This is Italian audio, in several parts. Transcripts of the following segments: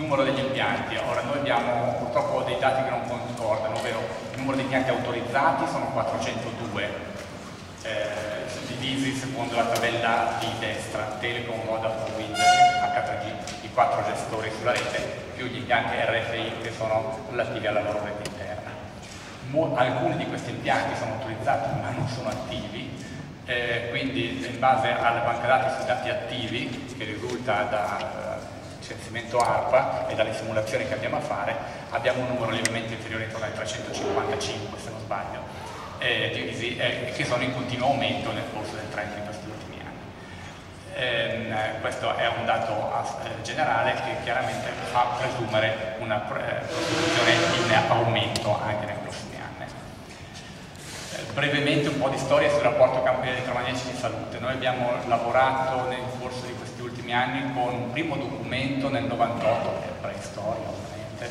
numero degli impianti. Ora noi abbiamo purtroppo dei dati che non concordano, ovvero il numero di impianti autorizzati sono 402, eh, divisi secondo la tabella di destra, Telecom, Vodafone, Wind, H3G, i quattro gestori sulla rete, più gli impianti RFI che sono relativi alla loro rete interna. Mo alcuni di questi impianti sono autorizzati ma non sono attivi, eh, quindi in base alla banca dati sui dati attivi, che risulta da censimento ARPA e dalle simulazioni che andiamo a fare abbiamo un numero lievemente inferiore intorno ai 355 se non sbaglio eh, divisi, eh, che sono in continuo aumento nel corso del trend in questi ultimi anni. Eh, questo è un dato eh, generale che chiaramente fa presumere una eh, prostituzione in aumento anche nei prossimi anni. Eh, brevemente un po' di storia sul rapporto campi elettromagnetici di salute. Noi abbiamo lavorato nel corso di ultimi anni con un primo documento nel 98, che è preistoria ovviamente,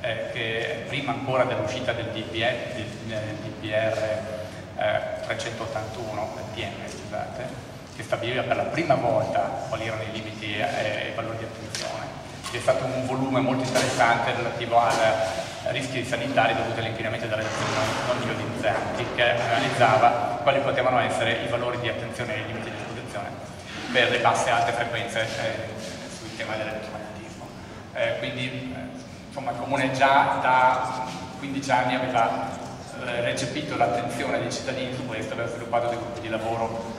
eh, che prima ancora dell'uscita del, DPR, del, DPR eh, 381, del PM, scusate, che stabiliva per la prima volta quali erano i limiti e i valori di attenzione. È stato un volume molto interessante relativo ai rischi sanitari dovuti all'inquinamento delle radiazioni non ionizzanti, che analizzava quali potevano essere i valori di attenzione e i limiti di esposizione per le basse e alte frequenze eh, sul tema dell'elettromagnetismo. Eh, quindi eh, insomma, il Comune già da 15 anni aveva eh, recepito l'attenzione dei cittadini su questo, aveva sviluppato dei gruppi di lavoro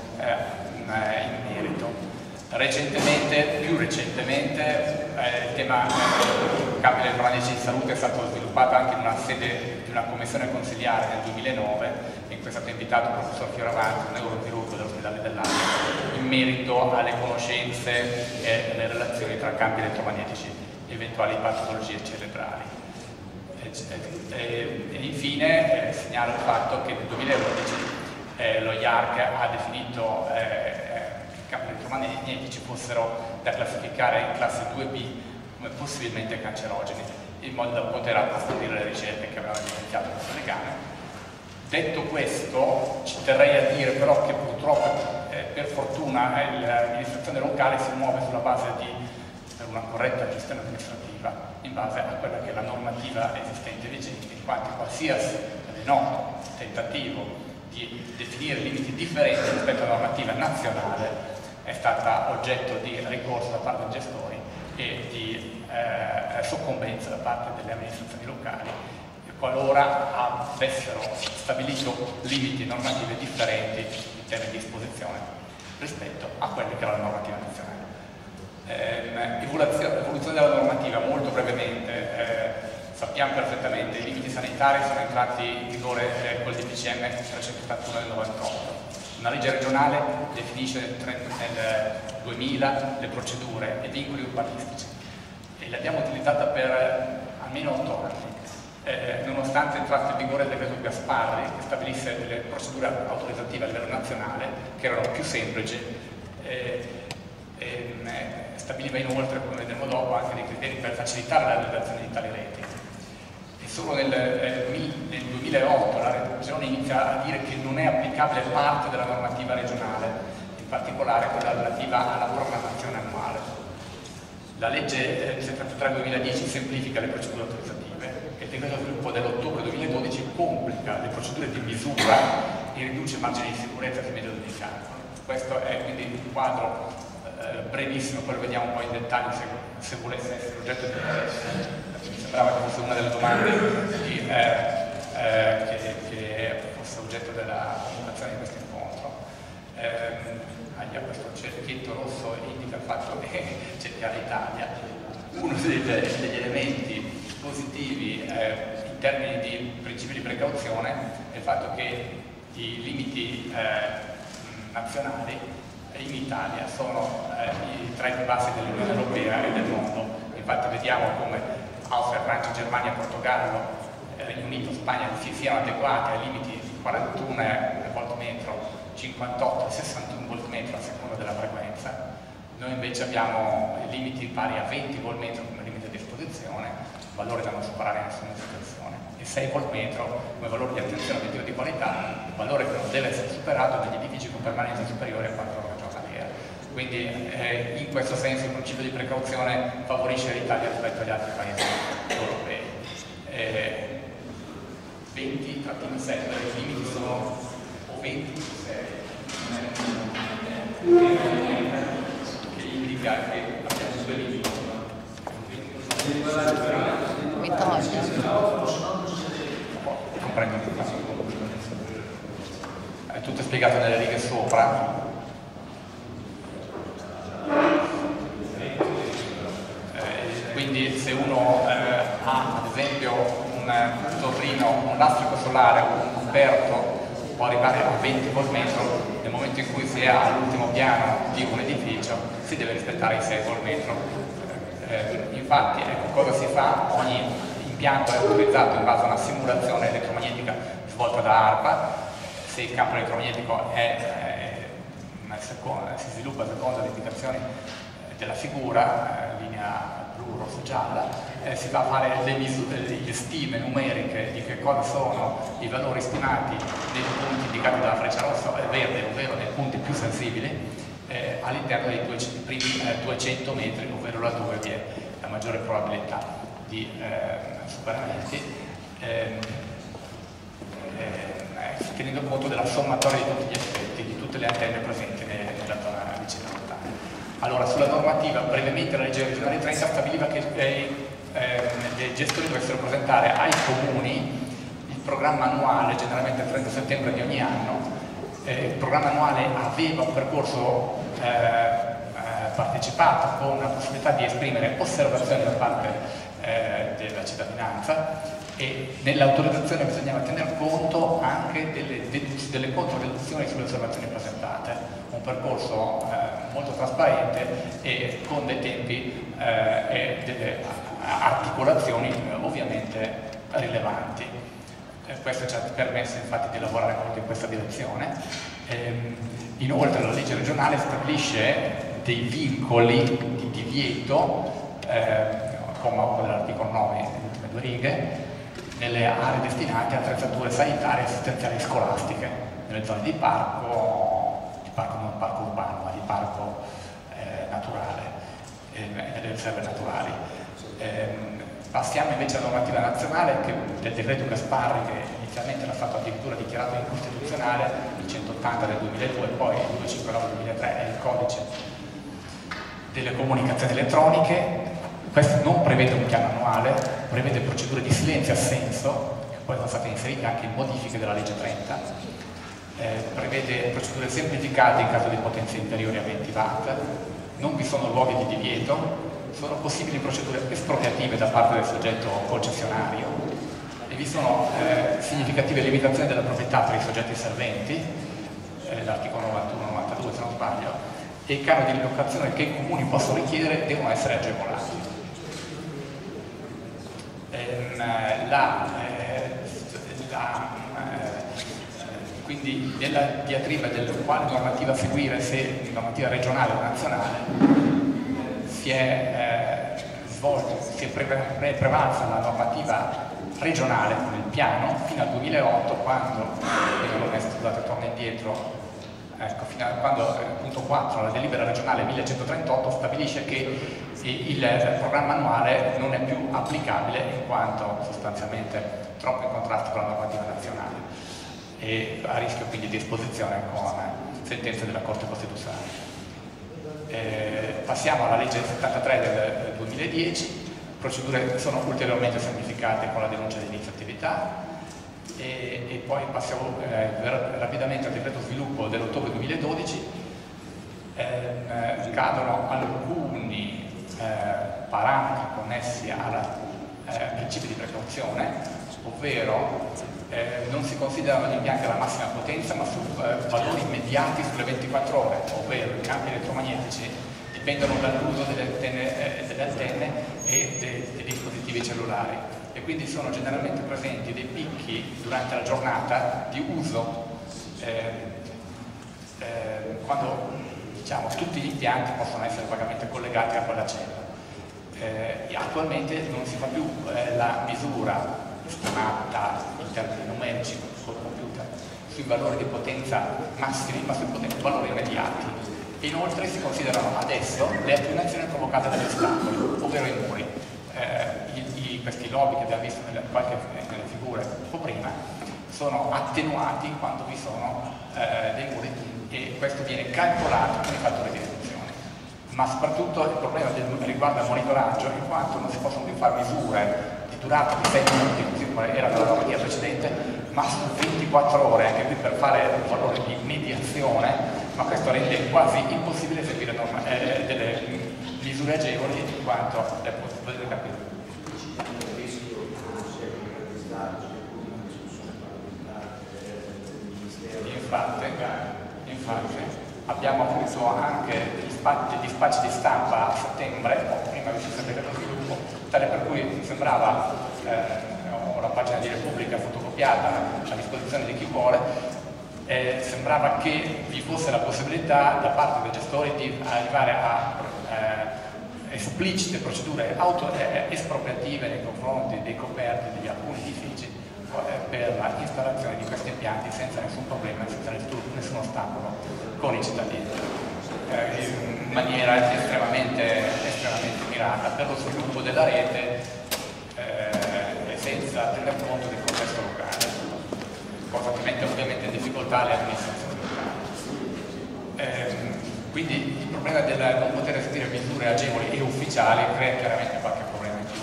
in, merito. Recentemente, più recentemente, eh, il tema eh, campi elettronici di salute è stato sviluppato anche in una sede di una commissione consigliare nel 2009 in cui è stato invitato il professor Fioravanti, un neurochirurgo dell'ospedale dell'Aria, in merito alle conoscenze e le relazioni tra campi elettromagnetici e eventuali patologie cerebrali. E, e, infine eh, segnalo il fatto che nel 2011 eh, lo IARC ha definito eh, campi elettromagnetici fossero da classificare in classe 2B come possibilmente cancerogeni, in modo da poter approfondire le ricerche che avevano evidenziato questo legame. Detto questo, ci terrei a dire però che purtroppo, eh, per fortuna, l'amministrazione locale si muove sulla base di una corretta gestione amministrativa in base a quella che è la normativa esistente e vigente, in quanto qualsiasi noto tentativo di definire limiti differenti rispetto alla normativa nazionale è stata oggetto di ricorso da parte dei gestori e di eh, soccombenza da parte delle amministrazioni locali qualora avessero stabilito limiti normativi differenti in termini di esposizione rispetto a quelle che era la normativa nazionale. Eh, evoluzione della normativa, molto brevemente, eh, sappiamo perfettamente, i limiti sanitari sono entrati in vigore eh, col DPCM 381 del 98, una legge regionale definisce nel 2000 le procedure e vincoli urbanistici e l'abbiamo utilizzata per almeno 8 anni. Eh, nonostante entrasse in vigore il decreto Gasparri che stabilisse delle procedure autorizzative a livello nazionale che erano più semplici eh, eh, stabiliva inoltre, come vedremo dopo, anche dei criteri per facilitare la realizzazione di tali reti solo nel, nel 2008 la Regione inizia a dire che non è applicabile parte della normativa regionale, in particolare quella relativa alla programmazione annuale. La legge 73-2010 eh, semplifica le procedure autorizzative e decreto sviluppo dell'ottobre 2012 complica le procedure di misura e riduce il margine di sicurezza sul metodo di calcolo. Questo è quindi un quadro eh, brevissimo, poi lo vediamo un po' in dettaglio se, se volesse essere oggetto di interesse sembrava che fosse una delle domande di, eh, eh, che, che, fosse oggetto della presentazione di questo incontro. Eh, questo cerchietto rosso indica il fatto che c'è l'Italia. Uno degli, elementi positivi eh, in termini di principi di precauzione è il fatto che i limiti eh, nazionali in Italia sono eh, tra i più bassi dell'Unione Europea e del mondo. Infatti vediamo come Austria, Francia, Germania, Portogallo, eh, Regno Unito, Spagna si siano adeguati ai limiti di 41 voltmetro, 58 e 61 voltmetro a seconda della frequenza. Noi invece abbiamo limiti pari a 20 voltmetro come limite di esposizione, valore da non superare in nessuna situazione, e 6 voltmetro come valore di attenzione obiettivo di qualità, valore che non deve essere superato dagli edifici con permanenza superiore a 4 ore giornaliere. quindi eh, in questo senso il principio di precauzione favorisce l'Italia rispetto agli altri paesi europei. Eh, 20 trattino 7, i limiti sono o 20 o 6, che indica che abbiamo due limiti. Comprendo È tutto spiegato nelle righe sopra. Eh, quindi se uno eh, ha ad esempio un torrino, un lastrico solare un coperto può arrivare a 20 volt metro, nel momento in cui si è all'ultimo piano di un edificio si deve rispettare i 6 volt metro. Eh, infatti ecco, cosa si fa? Ogni impianto è autorizzato in base a una simulazione elettromagnetica svolta da ARPA, se il campo elettromagnetico è, è, seconda, si sviluppa secondo le indicazioni della figura, eh, linea blu, rosso, gialla, eh, si va a fare le, le, stime numeriche di che cosa sono i valori stimati nei punti indicati dalla freccia rossa e verde, ovvero nei punti più sensibili, eh, all'interno dei due, primi 200 metri, ovvero laddove vi è la maggiore probabilità di eh, superamenti. Ehm, eh, tenendo conto della sommatoria di tutti gli effetti, di tutte le antenne presenti nella zona vicina lontana. Allora, sulla normativa, brevemente la legge regionale 30 stabiliva che eh, eh, i gestori dovessero presentare ai comuni il programma annuale, generalmente il 30 settembre di ogni anno, eh, il programma annuale aveva un percorso eh, eh, partecipato con la possibilità di esprimere osservazioni da parte eh, della cittadinanza e nell'autorizzazione bisognava tener conto anche delle, delle controdeduzioni sulle osservazioni presentate, un percorso eh, molto trasparente e con dei tempi eh, e delle articolazioni eh, ovviamente rilevanti. Eh, questo ci ha permesso infatti di lavorare molto in questa direzione. Ehm, inoltre la legge regionale stabilisce dei vincoli di divieto, eh, comma 1 dell'articolo 9, le ultime due righe, nelle aree destinate a attrezzature sanitarie e assistenziali scolastiche, nelle zone di parco, di parco non parco urbano, ma di parco eh, naturale, eh, nelle riserve naturali. Eh, passiamo invece alla normativa nazionale che, del decreto Gasparri che inizialmente era stato addirittura dichiarato incostituzionale, il 180 del 2002, poi il 259 del 2003 è il codice delle comunicazioni elettroniche, questo non prevede un piano annuale, prevede procedure di silenzio assenso, che poi sono state inserite anche in modifiche della legge 30, eh, prevede procedure semplificate in caso di potenze inferiori a 20 watt, non vi sono luoghi di divieto, sono possibili procedure espropriative da parte del soggetto concessionario e vi sono eh, significative limitazioni della proprietà per i soggetti serventi, eh, l'articolo 91-92 se non sbaglio, e i canoni di rilocazione che i comuni possono richiedere devono essere agevolati ehm, la, eh, la eh, quindi nella diatriba del quale normativa seguire, se normativa regionale o nazionale, si è eh, svolto, si è pre pre prevalsa la normativa regionale con il piano fino al 2008 quando, scusate, torno indietro, ecco, quando, eh, punto 4, la delibera regionale 1138 stabilisce che il programma annuale non è più applicabile in quanto sostanzialmente troppo in contrasto con la normativa nazionale e a rischio quindi di esposizione con sentenze della Corte Costituzionale. Eh, passiamo alla legge 73 del 2010, procedure sono ulteriormente semplificate con la denuncia di inizio attività e, e poi passiamo eh, rapidamente al decreto sviluppo dell'ottobre 2012 eh, cadono alcuni eh, parametri connessi ai eh, principi di precauzione, ovvero eh, non si considerano gli impianti alla massima potenza ma su valori immediati sulle 24 ore, ovvero i campi elettromagnetici dipendono dall'uso delle antenne, delle antenne e dei, dei dispositivi cellulari quindi sono generalmente presenti dei picchi durante la giornata di uso eh, quando diciamo, tutti gli impianti possono essere vagamente collegati a quella cella. Eh, attualmente non si fa più eh, la misura stimata in termini numerici sul computer sui valori di potenza massimi, ma sui valori immediati. Inoltre si considerano adesso le attenuazioni provocate dagli ostacoli, ovvero i muri. Questi lobi che abbiamo visto nelle, qualche, nelle figure un po' prima sono attenuati quando vi sono eh, dei muri e questo viene calcolato con i fattori di riduzione. Ma soprattutto il problema del, riguarda il monitoraggio in quanto non si possono più fare misure di durata di 6 minuti così come era nella normativa precedente, ma su 24 ore, anche qui per fare un valore di mediazione ma questo rende quasi impossibile eseguire eh, delle misure agevoli in quanto eh, potete capire. Infatti, infatti abbiamo avuto anche gli spacci, gli spacci, di stampa a settembre, prima di uscire dello sviluppo, tale per cui sembrava eh, una pagina di Repubblica fotocopiata a disposizione di chi vuole, eh, sembrava che vi fosse la possibilità da parte dei gestori di arrivare a eh, esplicite procedure auto, eh, espropriative nei confronti dei coperti di alcuni edifici eh, per l'installazione di questi impianti senza nessun problema, senza nessun ostacolo con i cittadini eh, in maniera estremamente, estremamente mirata per lo sviluppo della rete eh, senza tener conto del contesto locale cosa che mette ovviamente in difficoltà le amministrazioni locali. Eh, quindi il problema del non poter eseguire misure agevoli e ufficiali crea chiaramente qualche problema in più.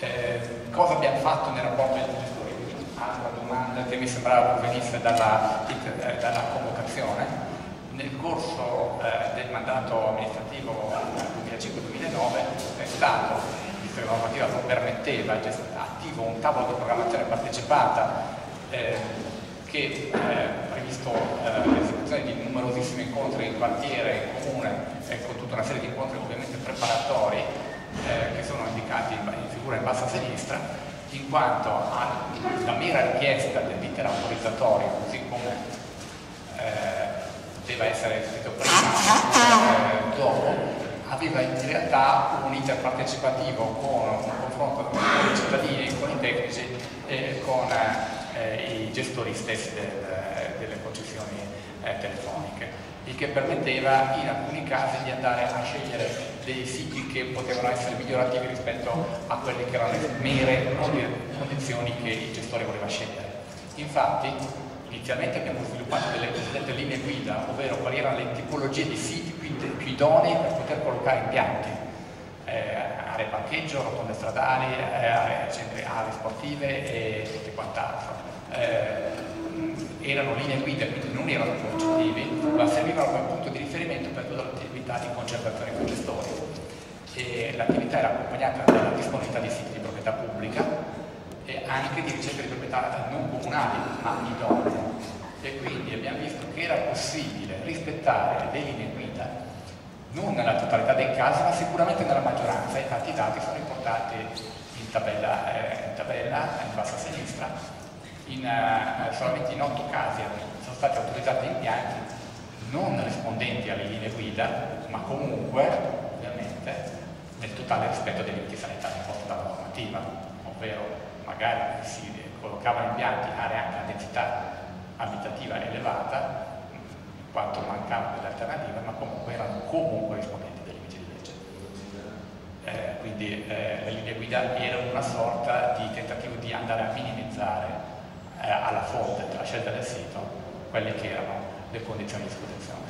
Eh, cosa abbiamo fatto nel rapporto? Altra domanda che mi sembrava venisse dalla, eh, dalla convocazione. Nel corso eh, del mandato amministrativo 2005-2009 è stato, visto che la normativa lo permetteva, attivo un tavolo di programmazione partecipata eh, che ha eh, previsto eh, l'esecuzione di numerosissimi incontri in quartiere, in comune con tutta una serie di incontri ovviamente preparatori eh, che sono indicati in, in figura in basso a sinistra, in quanto la mera richiesta dell'iter autorizzatorio, così come eh, deve essere scritto prima e dopo, aveva in realtà un iter partecipativo con un confronto con i cittadini, con i tecnici e con eh, i gestori stessi del, delle concessioni eh, telefoniche, il che permetteva in alcuni casi di andare a scegliere dei siti che potevano essere migliorativi rispetto a quelle che erano le mere condizioni che il gestore voleva scegliere. Infatti, inizialmente abbiamo sviluppato delle cosiddette linee guida, ovvero quali erano le tipologie di siti più, idonei per poter collocare impianti, eh, aree parcheggio, rotonde stradali, eh, aree, aree sportive e, e quant'altro eh, erano linee guida, quindi non erano concettivi, ma servivano come punto di riferimento per tutta l'attività di concertazione con gestori. L'attività era accompagnata dalla disponibilità di siti di proprietà pubblica e anche di ricerca di proprietà non comunali, ma idonee. E quindi abbiamo visto che era possibile rispettare le linee guida non nella totalità dei casi, ma sicuramente nella maggioranza. Infatti i dati sono riportati in tabella, eh, in, tabella in basso a sinistra in, uh, solamente in otto casi sono stati autorizzati impianti non rispondenti alle linee guida, ma comunque, ovviamente, nel totale rispetto dei limiti sanitari imposti dalla normativa, ovvero magari si collocavano impianti in aree anche a densità abitativa elevata, in quanto mancavano delle alternative, ma comunque erano comunque rispondenti dei limiti di legge. Eh, quindi eh, le linee guida erano una sorta di tentativo di andare a minimizzare eh, alla fonte della scelta del sito quelle che erano le condizioni di esclusione.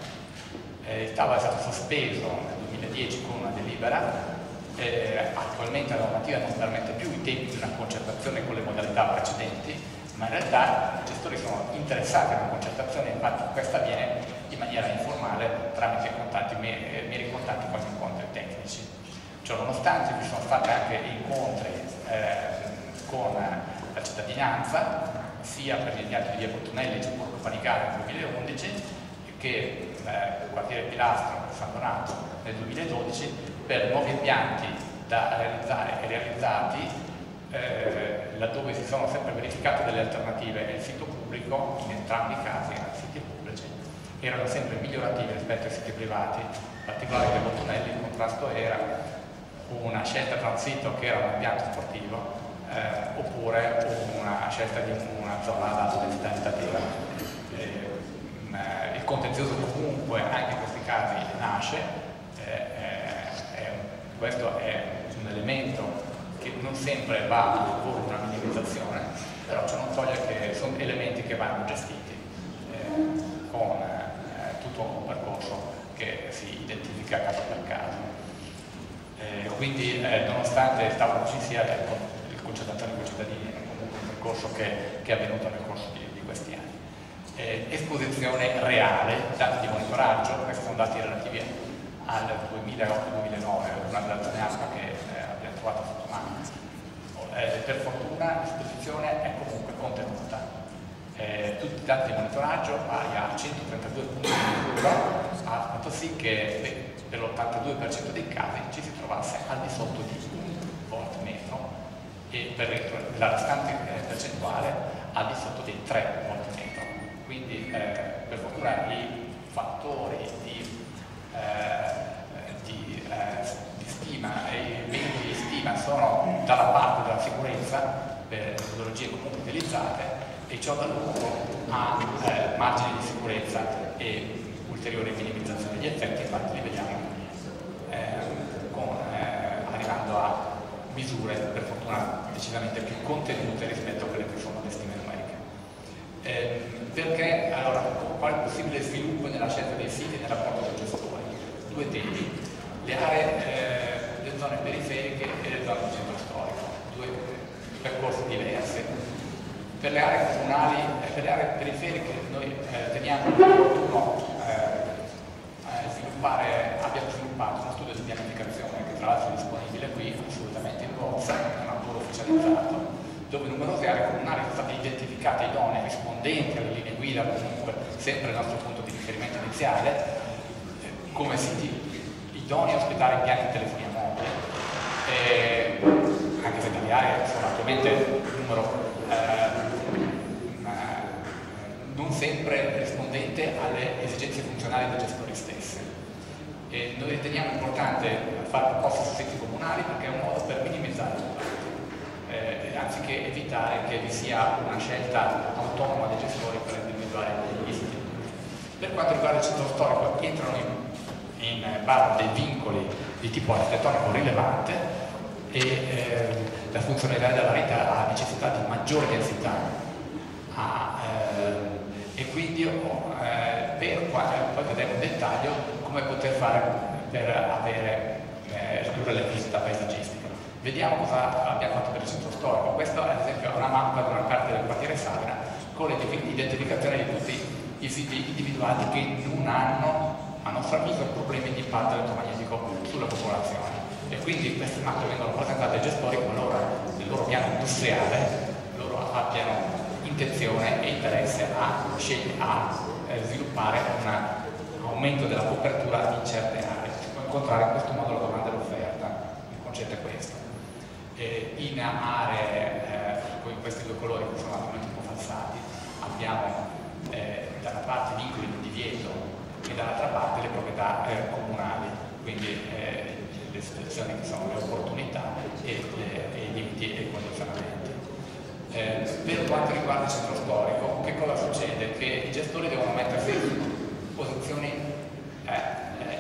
Eh, il tavolo è stato sospeso nel 2010 con una delibera, eh, attualmente la normativa non permette più i tempi di una concertazione con le modalità precedenti, ma in realtà i gestori sono interessati a una concertazione, infatti questa avviene in maniera informale tramite contanti, meri contanti con incontri tecnici. Ciò nonostante vi sono stati anche incontri eh, con la cittadinanza sia per gli impianti di via Portonelli e Borgo Panigale nel 2011 che eh, quartiere Pilastro San Donato nel 2012 per nuovi impianti da realizzare e realizzati eh, laddove si sono sempre verificate delle alternative nel sito pubblico, in entrambi i casi nei siti pubblici, erano sempre migliorativi rispetto ai siti privati, in particolare per Portonelli il contrasto era una scelta tra un sito che era un impianto sportivo eh, oppure una scelta di una zona ad alta densità abitativa. Eh, il contenzioso comunque anche in questi casi nasce, eh, eh, questo è un elemento che non sempre va a favore di una minimizzazione, però ciò non toglie che sono elementi che vanno gestiti eh, con eh, tutto un percorso che si identifica caso per caso. Eh, quindi nonostante il tavolo ci sia il concertazione con i cittadini è comunque un percorso che, che è avvenuto nel corso di, di questi anni eh, esposizione reale, dati di monitoraggio, questi sono dati relativi al 2008-2009, una relazione ASPA che eh, abbiamo trovato sotto mano. Eh, per fortuna l'esposizione è comunque contenuta. Eh, tutti i dati di monitoraggio pari a 132 punti di misura ha fatto sì che per l'82% dei casi ci si trovasse al di sotto di e per la restante eh, percentuale al di sotto dei 3 volt metro quindi eh, per fortuna i fattori di, eh, di, eh, di stima e i metodi di stima sono dalla parte della sicurezza per le metodologie comunque utilizzate e ciò dà luogo a eh, margini di sicurezza e ulteriore minimizzazione degli effetti, infatti li vediamo ehm, con, eh, arrivando a misure per fortuna decisamente più contenute rispetto a quelle che sono le stime numeriche. Eh, perché allora quale possibile sviluppo nella scelta dei siti e nel rapporto con i gestori? Due temi, le aree, eh, le zone periferiche e le zone del centro storico, due percorsi diversi. Per le aree comunali e per le aree periferiche noi eh, teniamo opportuno eh, eh, sviluppare, abbiamo sviluppato uno studio di pianificazione che tra l'altro è disponibile qui assolutamente in borsa, è lavoro ufficializzato dove numerose aree comunali sono state identificate idonee, rispondenti alle linee guida, comunque sempre il nostro punto di riferimento iniziale, eh, come siti idonei a ospitare impianti di telefonia mobile, eh, anche se tali aree sono attualmente un numero eh, non sempre rispondente alle esigenze funzionali dei gestori stessi. E noi riteniamo importante fare proposte su siti comunali perché è un modo per minimizzare eh, anziché evitare che vi sia una scelta autonoma dei gestori per individuare gli siti. Per quanto riguarda il centro storico, entrano in, in barra dei vincoli di tipo architettonico rilevante e eh, la funzionalità della rete ha necessità di maggiore densità ha, eh, e quindi oh, eh, per, poi vedremo in dettaglio come poter fare per avere, eh, ridurre le visite paesaggistiche. Vediamo cosa abbiamo fatto per il centro storico. Questa ad esempio è una mappa di una parte del quartiere Savina con l'identificazione di tutti i siti individuati che non hanno, a nostro avviso, problemi di impatto elettromagnetico sulla popolazione. E quindi queste mappe vengono presentate ai gestori qualora nel loro piano industriale loro abbiano intenzione e interesse a, a eh, sviluppare un aumento della copertura in certe aree. Si può incontrare in questo modo la domanda e l'offerta, il concetto è eh, in aree eh, con questi due colori che sono un po' falsati abbiamo eh, da una parte vincoli di divieto e dall'altra parte le proprietà eh, comunali, quindi eh, le situazioni che sono le opportunità e, e i limiti e i condizionamenti. Eh, per quanto riguarda il centro storico, che cosa succede? Che i gestori devono mettersi in posizioni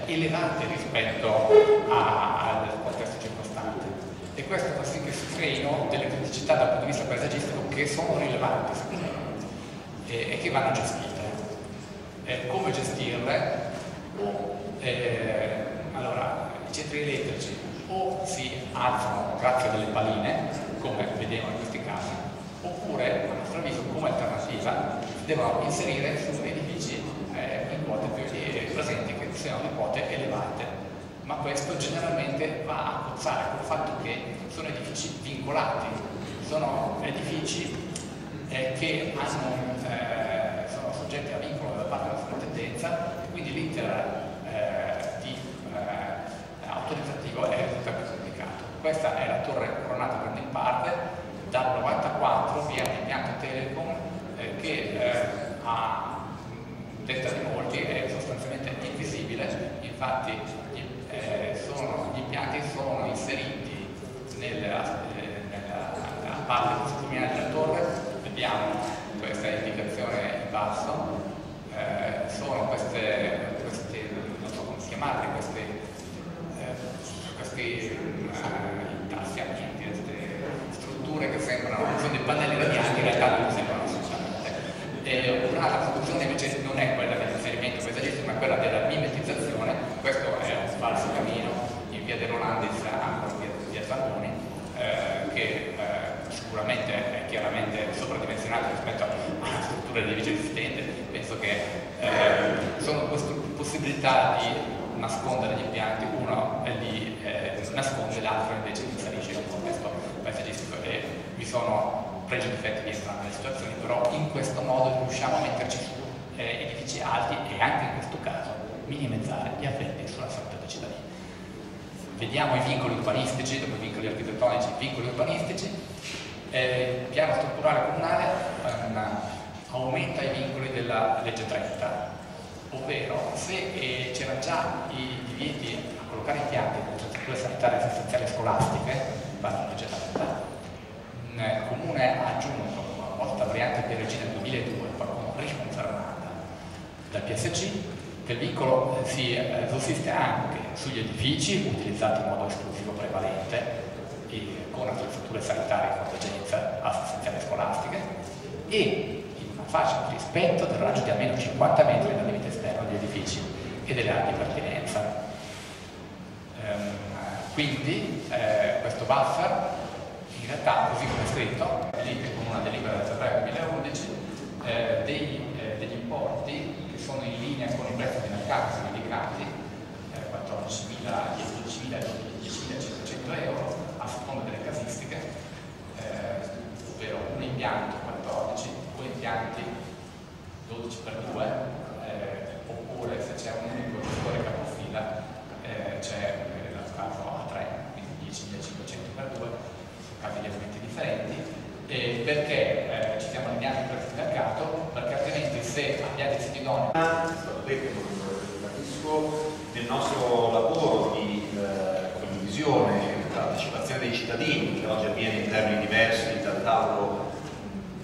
elevate rispetto a, al e questo fa sì che si creino delle criticità dal punto di vista paesaggistico che sono rilevanti e, e che vanno gestite. Eh, come gestirle? Eh, allora, i centri elettrici o si alzano grazie a delle paline, come vediamo in questi casi, oppure, a nostro avviso, come alternativa, devono inserire su edifici eh, in quote più eh, presenti che siano di quote elevate ma questo generalmente va a cozzare col fatto che sono edifici vincolati, sono edifici eh, che hanno, eh, sono soggetti a vincolo da parte della sovrintendenza e quindi l'iter eh, eh, autorizzativo è risultato complicato. Questa è la torre coronata grande in parte, dal 94 vi è un impianto Telecom eh, che eh, a detta di molti è sostanzialmente invisibile, infatti eh, sono, gli impianti sono inseriti nella, eh, nella, nella parte costituzionale della torre, vediamo questa indicazione in basso, eh, sono queste, queste, non so come si chiamarle, eh, questi eh, pregi e difetti di entrambe le situazioni, però in questo modo riusciamo a metterci su eh, edifici alti e anche in questo caso minimizzare gli effetti sulla salute dei cittadini. Vediamo i vincoli urbanistici, dopo i vincoli architettonici, i vincoli urbanistici. Eh, piano strutturale comunale eh, aumenta i vincoli della legge 30, ovvero se eh, c'erano già i divieti a collocare impianti nelle strutture sanitarie assistenziali scolastiche, di legge 30, il Comune ha aggiunto una volta variante per regina del 2002, poi riconfermata dal PSG, che il vincolo eh, si eh, sussiste anche sugli edifici utilizzati in modo esclusivo prevalente con attrezzature sanitarie in contingenza assistenziali scolastiche e in una fascia di rispetto del raggio di almeno 50 metri dal limite esterno degli edifici e delle aree di pertinenza. Ehm, quindi eh, questo buffer in realtà così come è scritto, con una delibera del febbraio 2011, eh, dei, eh, degli importi che sono in linea con i prezzi di mercato, indicati, eh, 14.000, 10.000, 10.500 euro a seconda delle casistiche, eh, ovvero un impianto 14, due impianti 12 x 2, oppure se c'è un unico gestore capofila eh, c'è nel caso a 3, quindi 10.500 x 2 casi lievemente differenti, eh, perché eh, ci siamo allineati al prezzo di mercato, perché altrimenti se abbiamo dei siti. Capisco nel nostro lavoro di eh, condivisione e partecipazione dei cittadini, che oggi avviene in termini diversi dal tavolo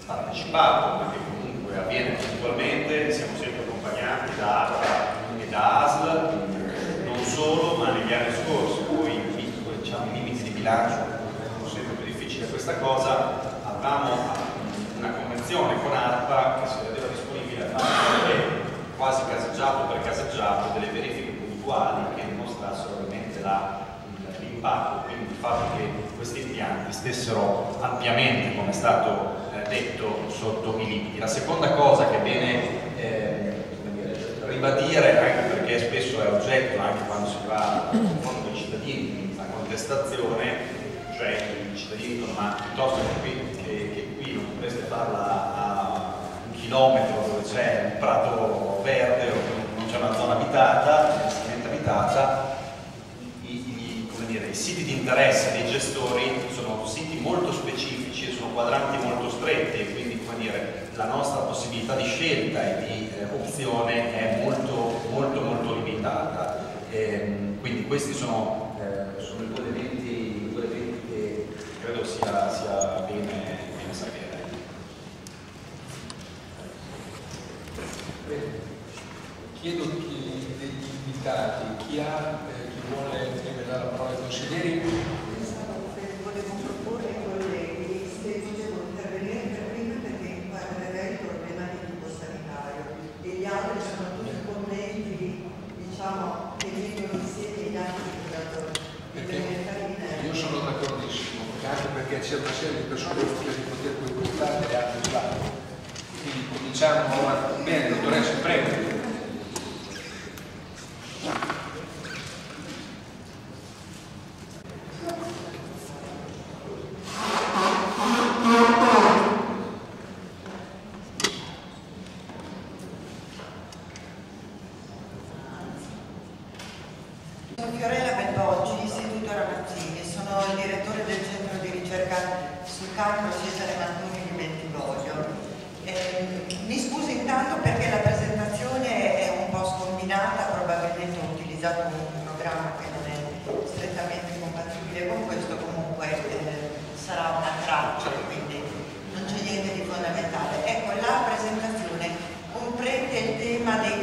partecipato, perché comunque avviene puntualmente, siamo sempre accompagnati da ATA e da ASL, non solo, ma negli anni scorsi, poi visto diciamo, i limiti di bilancio questa cosa avevamo una convenzione con ARPA che si vedeva disponibile a fare quasi caseggiato per caseggiato delle verifiche puntuali che dimostrassero ovviamente l'impatto, quindi il fatto che questi impianti stessero ampiamente, come è stato eh, detto, sotto i limiti. La seconda cosa che è bene eh, ribadire, anche perché spesso è oggetto, anche quando si va a confronto con i cittadini, la contestazione, cioè i cittadini dicono ma piuttosto che qui, che, che qui non potreste farla a un chilometro dove c'è un prato verde o non c'è una zona abitata, densamente abitata, i, i, dire, i, siti di interesse dei gestori sono siti molto specifici e sono quadranti molto stretti e quindi dire, la nostra possibilità di scelta e di eh, opzione è molto molto molto limitata. E, ehm, quindi questi sono, eh, sono i due elementi credo sia, sia bene, bene sapere. Chiedo chi, degli invitati, chi ha, eh, chi vuole prima dare la parola ai consiglieri. Volevo proporre ai colleghi se potevo intervenire per prima perché parlerei il problema di tipo sanitario e gli altri sono tutti commenti diciamo, che vengono insieme agli altri perché io sono d'accordissimo anche perché c'è una serie di persone che di poter coinvoltare e altre sbagliano. Quindi cominciamo ora. Bene, dottoressa, prego.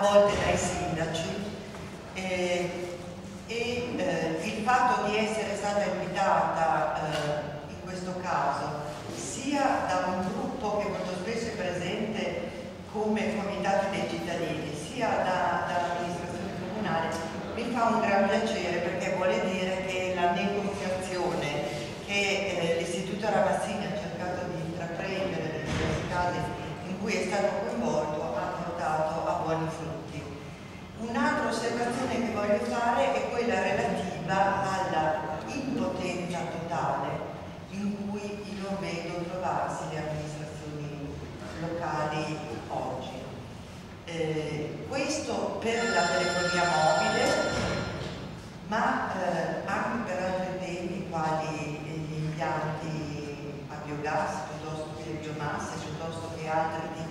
volte dai sindaci e, e eh, il fatto di essere stata invitata eh, in questo caso sia da un gruppo che molto spesso è presente come comitati dei cittadini sia da, dall'amministrazione comunale mi fa un gran piacere perché vuole dire che la negoziazione che eh, l'Istituto Ramassini ha cercato di intraprendere nelle casi in cui è stato coinvolto portato a buoni frutti. Un'altra osservazione che voglio fare è quella relativa alla impotenza totale in cui io vedo trovarsi le amministrazioni locali oggi. Eh, questo per la telefonia mobile, ma eh, anche per altri temi quali gli impianti a biogas piuttosto che le biomasse, piuttosto che altri tipi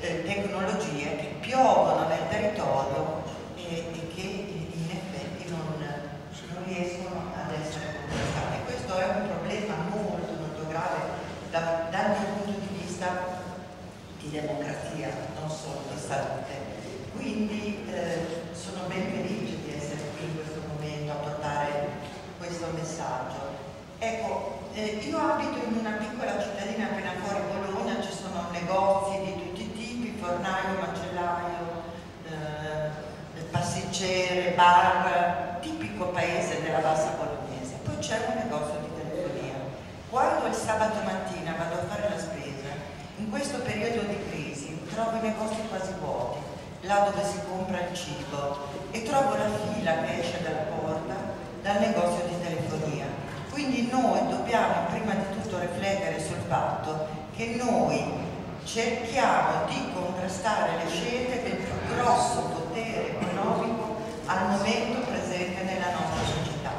eh, tecnologie che piovono nel territorio e, e che in effetti non, non riescono ad essere contrastate. Questo è un problema molto molto grave da, dal mio punto di vista di democrazia, non solo di salute. Quindi eh, sono ben felice di essere qui in questo momento a portare questo messaggio. Ecco, eh, io abito in una piccola cittadina appena fuori Bologna, ci sono negozi di fornaio, macellaio, eh, pasticcere, bar, tipico paese della bassa bolognese. Poi c'è un negozio di telefonia. Quando il sabato mattina vado a fare la spesa, in questo periodo di crisi trovo i negozi quasi vuoti, là dove si compra il cibo, e trovo la fila che esce dalla porta dal negozio di telefonia. Quindi noi dobbiamo prima di tutto riflettere sul fatto che noi cerchiamo di contrastare le scelte del più grosso potere economico al momento presente nella nostra società.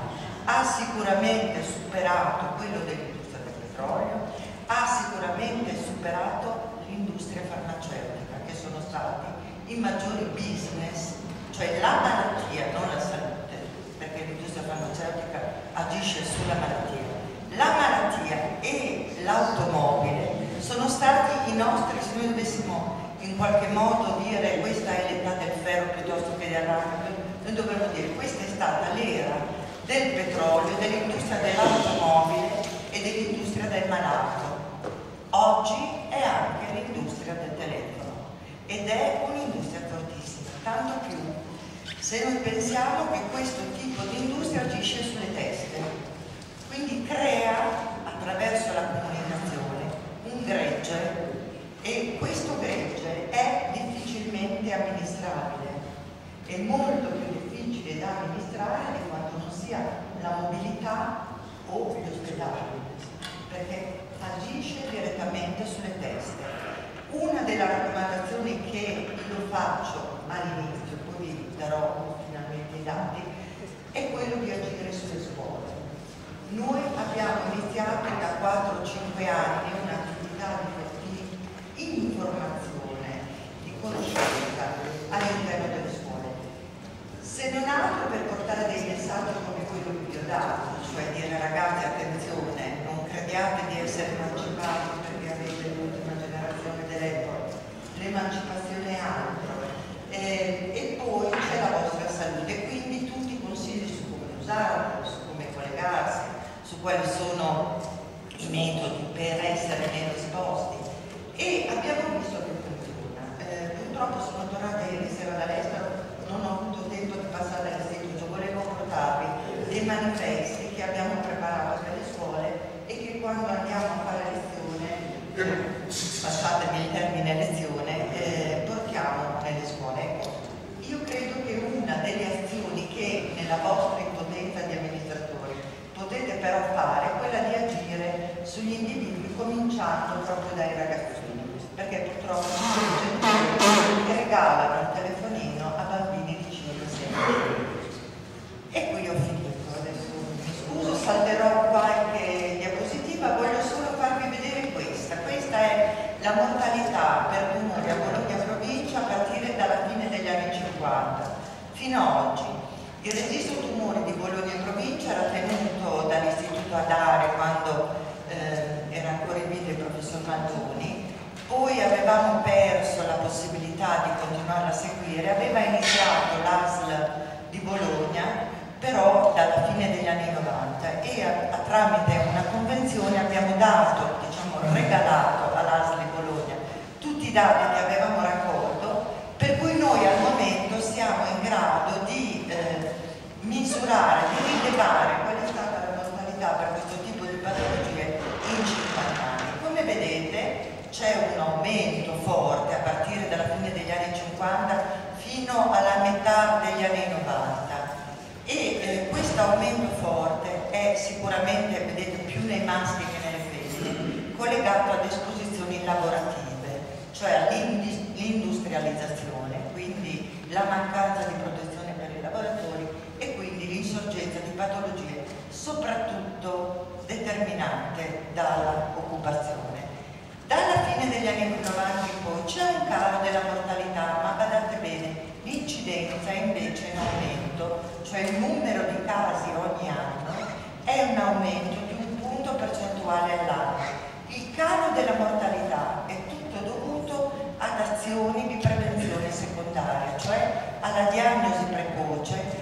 Ha sicuramente superato quello dell'industria del petrolio, ha sicuramente superato l'industria farmaceutica, che sono stati i maggiori business, cioè la malattia, non la salute, perché l'industria farmaceutica agisce sulla malattia. La malattia e l'automobile sono stati i nostri, se noi dovessimo in qualche modo dire questa è l'età del ferro piuttosto che del rame, noi dovremmo dire questa è stata l'era del petrolio, dell'industria dell'automobile e dell'industria del malato. Oggi è anche l'industria del telefono ed è un'industria fortissima, tanto più. Se noi pensiamo che questo tipo di industria agisce sulle teste, quindi crea attraverso la comunicazione un gregge e questo gregge è difficilmente amministrabile, è molto più difficile da amministrare di quanto non sia la mobilità o gli ospedali, perché agisce direttamente sulle teste. Una delle raccomandazioni che io faccio all'inizio, poi vi darò finalmente i dati, è quello di agire sulle scuole. Noi abbiamo iniziato da 4-5 anni un'attività di, di informazione, di conoscenza all'interno delle scuole. Se non altro per portare dei messaggi come quello che vi ho dato, cioè dire ragazzi attenzione, non crediate di essere emancipati perché avete l'ultima generazione dell'Apple, l'emancipazione è altro. Eh, e poi c'è la vostra salute, quindi tutti i consigli su come usarlo, su come collegarsi, su quali sono i metodi per essere meno esposti. E abbiamo visto che funziona. Eh, purtroppo sono tornata ieri sera dall'estero, non ho avuto tempo di passare all'istituto, volevo portarvi dei manifesti che abbiamo preparato per le scuole e che quando andiamo a fare lezione, passatemi il termine lezione, eh, portiamo nelle scuole. Ecco, io credo che una delle azioni che nella vostra impotenza di amministratori potete però fare è quella di agire sugli individui cominciando proprio dai ragazzini, perché purtroppo ci sono genitori che regalano il telefonino a bambini di 5-6 anni. E qui ho finito, adesso mi scuso, salterò qualche diapositiva, voglio solo farvi vedere questa. Questa è la mortalità per tumori a Bologna provincia a partire dalla fine degli anni 50 fino ad oggi. Il registro tumori di Bologna provincia era tenuto dall'istituto Adare questo pallone, poi avevamo perso la possibilità di continuare a seguire, aveva iniziato l'ASL di Bologna però dalla fine degli anni 90 e a, a, tramite una convenzione abbiamo dato, diciamo regalato all'ASL di Bologna tutti i dati che avevamo raccolto per cui noi al momento siamo in grado di eh, misurare, di rilevare qual è stata la mortalità per c'è un aumento forte a partire dalla fine degli anni 50 fino alla metà degli anni 90 e eh, questo aumento forte è sicuramente, vedete, più nei maschi che nelle femmine, collegato ad esposizioni lavorative, cioè all'industrializzazione, quindi la mancanza di protezione per i lavoratori e quindi l'insorgenza di patologie soprattutto determinate dall'occupazione. Dalla fine degli anni 90 in poi c'è un calo della mortalità, ma badate bene, l'incidenza invece è in aumento, cioè il numero di casi ogni anno è un aumento di un punto percentuale all'anno. Il calo della mortalità è tutto dovuto ad azioni di prevenzione secondaria, cioè alla diagnosi precoce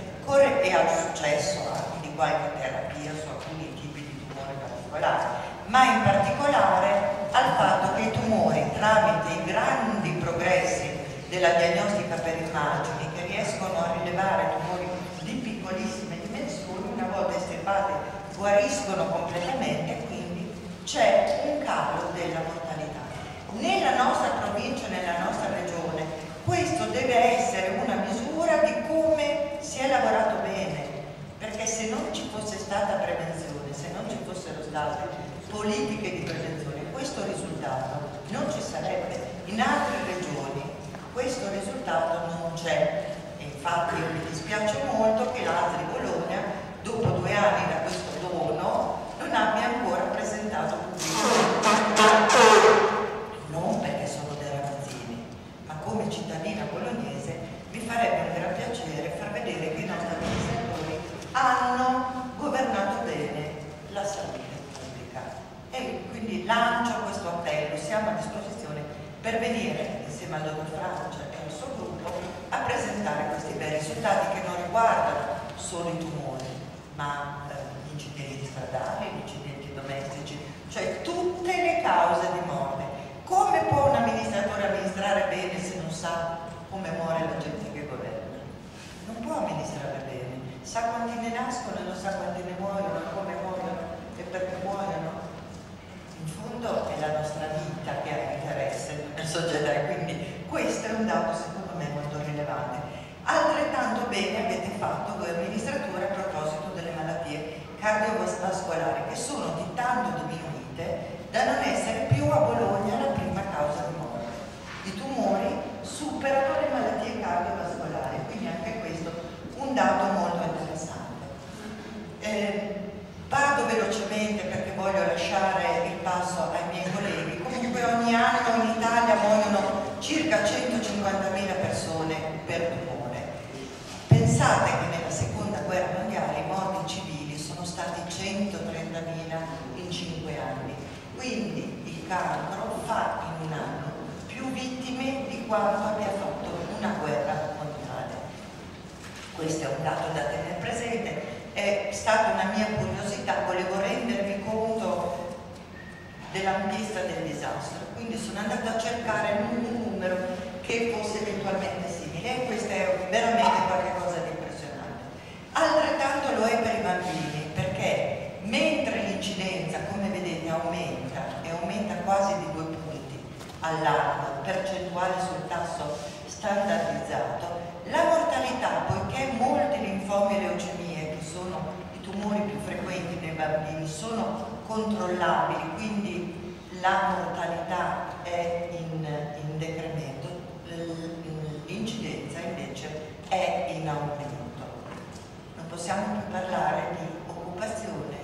e al successo anche di qualche terapia su alcuni tipi di tumore particolari, ma in particolare al fatto che i tumori tramite i grandi progressi della diagnostica per immagini che riescono a rilevare tumori di piccolissime dimensioni, una volta estirpati guariscono completamente quindi c'è un calo della mortalità. Nella nostra provincia, nella nostra regione, questo deve essere una misura di come si è lavorato bene, perché se non ci fosse stata prevenzione, se non ci fossero state politiche di prevenzione, questo risultato non ci sarebbe. In altre regioni questo risultato non c'è. Infatti mi dispiace molto che l'ASL di Bologna, dopo due anni da questo dono, non abbia ancora presentato pubblicamente. Non perché sono dei ragazzini, ma come cittadina bolognese mi farebbe un gran piacere far vedere che i nostri amministratori hanno governato bene la salute e quindi lancio questo appello, siamo a disposizione per venire insieme al dottor Francia e al suo gruppo a presentare questi bei risultati che non riguardano solo i tumori, ma eh, gli incidenti stradali, gli incidenti domestici, cioè tutte le cause di morte. Come può un amministratore amministrare bene se non sa come muore la gente che governa? Non può amministrare bene, sa quanti ne nascono e non sa quanti ne muoiono, come muoiono e perché muoiono fondo è la nostra vita che ha interesse nel società quindi questo è un dato secondo me molto rilevante. Altrettanto bene avete fatto voi amministratori a proposito delle malattie cardiovascolari che sono di tanto diminuite da non essere più a Bologna la prima causa di morte. I tumori superano le malattie cardiovascolari, quindi anche questo un dato molto interessante. Eh, Vado velocemente perché voglio lasciare il passo ai miei colleghi. Comunque ogni anno in Italia muoiono circa 150.000 persone per tumore. Pensate che nella seconda guerra mondiale i morti civili sono stati 130.000 in 5 anni. Quindi il cancro fa in un anno più vittime di quanto abbia fatto una guerra mondiale. Questo è un dato da tenere presente è stata una mia curiosità, volevo rendermi conto dell'ampiezza del disastro, quindi sono andata a cercare un numero che fosse eventualmente simile e questo è veramente qualcosa di impressionante. Altrettanto lo è per i bambini, perché mentre l'incidenza, come vedete, aumenta e aumenta quasi di due punti all'anno, percentuale sul tasso standardizzato, la mortalità, poiché molti linfomi e leucemie sono i tumori più frequenti nei bambini, sono controllabili, quindi la mortalità è in, in decremento, l'incidenza invece è in aumento. Non possiamo più parlare di occupazione,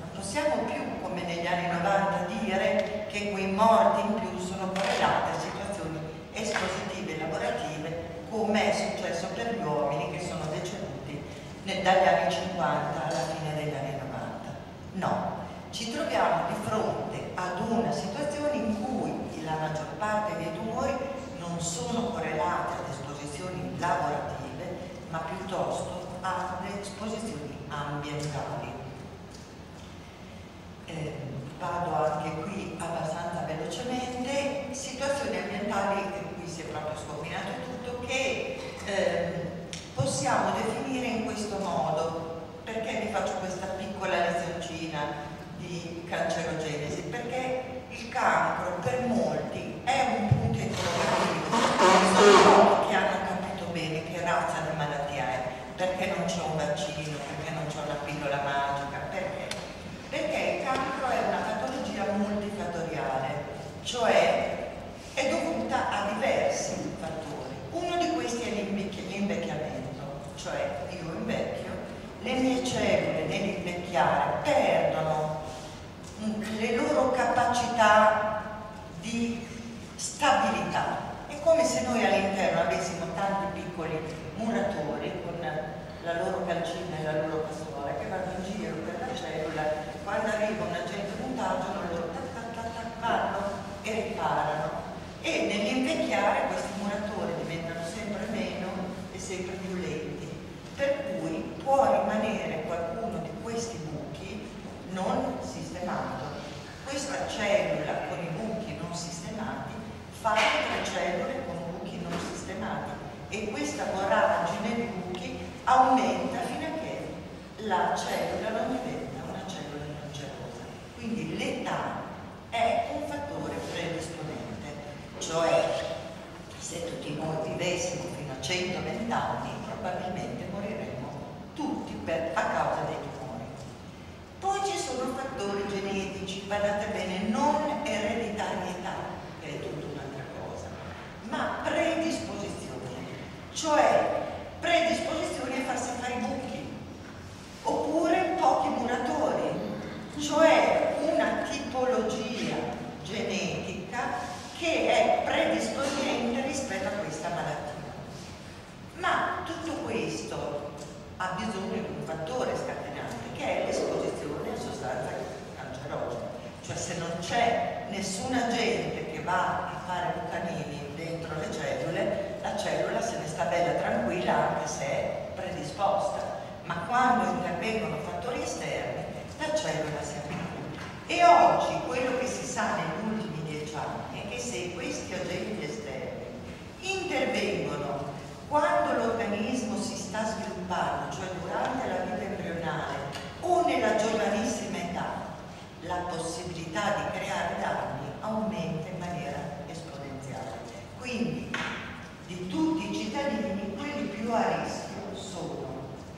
non possiamo più, come negli anni 90, dire che quei morti in più sono correlati a situazioni espositive lavorative come è successo per gli uomini che sono dagli anni 50 alla fine degli anni 90. No, ci troviamo di fronte ad una situazione in cui la maggior parte dei tumori non sono correlati ad esposizioni lavorative, ma piuttosto ad esposizioni ambientali. Eh, vado anche qui abbastanza velocemente, situazioni ambientali, e qui si è proprio scombinato tutto, che eh, possiamo definire in questo modo Perché vi faccio questa piccola lezioncina di cancerogenesi? Perché il cancro per molti è un punto interrogativo. Sono pochi che hanno capito bene che razza di malattia è, perché non c'è un vaccino, perché non c'è una pillola magica, perché? Perché il cancro è una patologia multifattoriale, cioè è dovuta a diversi fattori. Uno di questi è l'invecchiamento, cioè io invecchio, le mie cellule nell'invecchiare perdono le loro capacità di stabilità. È come se noi all'interno avessimo tanti piccoli muratori con la loro calcina e la loro cassola che vanno in giro per la cellula, quando arriva un agente mutageno loro tac, tac, tac, tac, vanno e riparano. E nell'invecchiare questi muratori diventano sempre meno e sempre più lenti, per cui può rimanere qualcuno di questi buchi non sistemato. Questa cellula con i buchi non sistemati fa altre cellule con buchi non sistemati e questa voragine di buchi aumenta la cellula non diventa una cellula cancerosa. Quindi l'età è un fattore predisponente, cioè se tutti noi vivessimo fino a 120 anni probabilmente moriremmo tutti per, a causa dei tumori. Poi ci sono fattori genetici, badate bene, non ereditarietà, che è tutta un'altra cosa, ma predisposizione, cioè predisposizione a farsi fare i buchi, oppure pochi muratori, cioè una tipologia genetica che è predisponente rispetto a questa malattia. Ma tutto questo ha bisogno di un fattore scatenante che è l'esposizione a sostanze cancerogene. Cioè se non c'è nessun agente che va a fare bucanini dentro le cellule, la cellula se ne sta bella tranquilla anche se è predisposta. Ma quando intervengono fattori esterni, la cellula si abitua. E oggi quello che si sa negli ultimi dieci anni è che se questi agenti esterni intervengono quando l'organismo si sta sviluppando, cioè durante la vita embrionale o nella giovanissima età, la possibilità di creare danni aumenta in maniera esponenziale. Quindi di tutti i cittadini, quelli più a rischio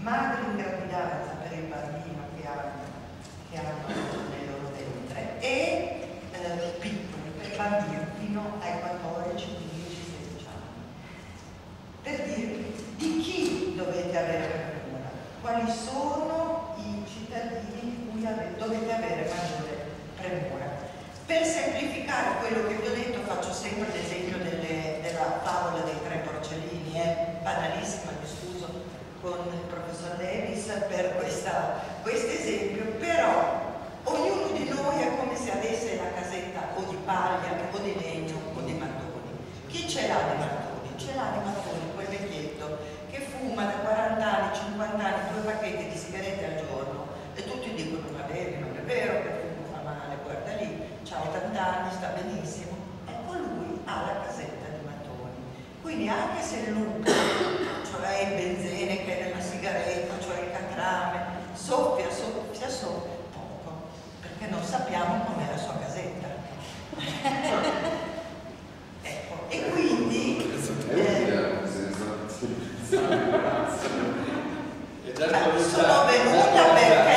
madri in gravidanza per il bambino che hanno, che hanno nel loro ventre e eh, piccoli, per bambini fino ai 14, 15, 16 anni. Per dirvi di chi dovete avere premura, quali sono i cittadini di cui ave- dovete avere maggiore premura. Per semplificare quello che vi ho detto faccio sempre l'esempio della favola dei tre porcellini, è banalissima, mi scuso con Davis per questo esempio, però ognuno di noi è come se avesse la casetta o di paglia o di legno o di mattoni. Chi ce l'ha di mattoni? Ce l'ha di mattoni quel vecchietto che fuma da 40 anni, 50 anni, due pacchetti di sigarette al giorno e tutti dicono ma vedi, non è vero che fumo fa male, guarda lì, ha 80 anni, sta benissimo. Ecco lui ha la casetta di mattoni. Quindi anche se Luca, cioè il benzene che è nella sigaretta, cioè catrame, soffia, soffia, soffia, poco, perché non sappiamo com'è la sua casetta. ecco, e quindi... eh, Beh, sono venuta perché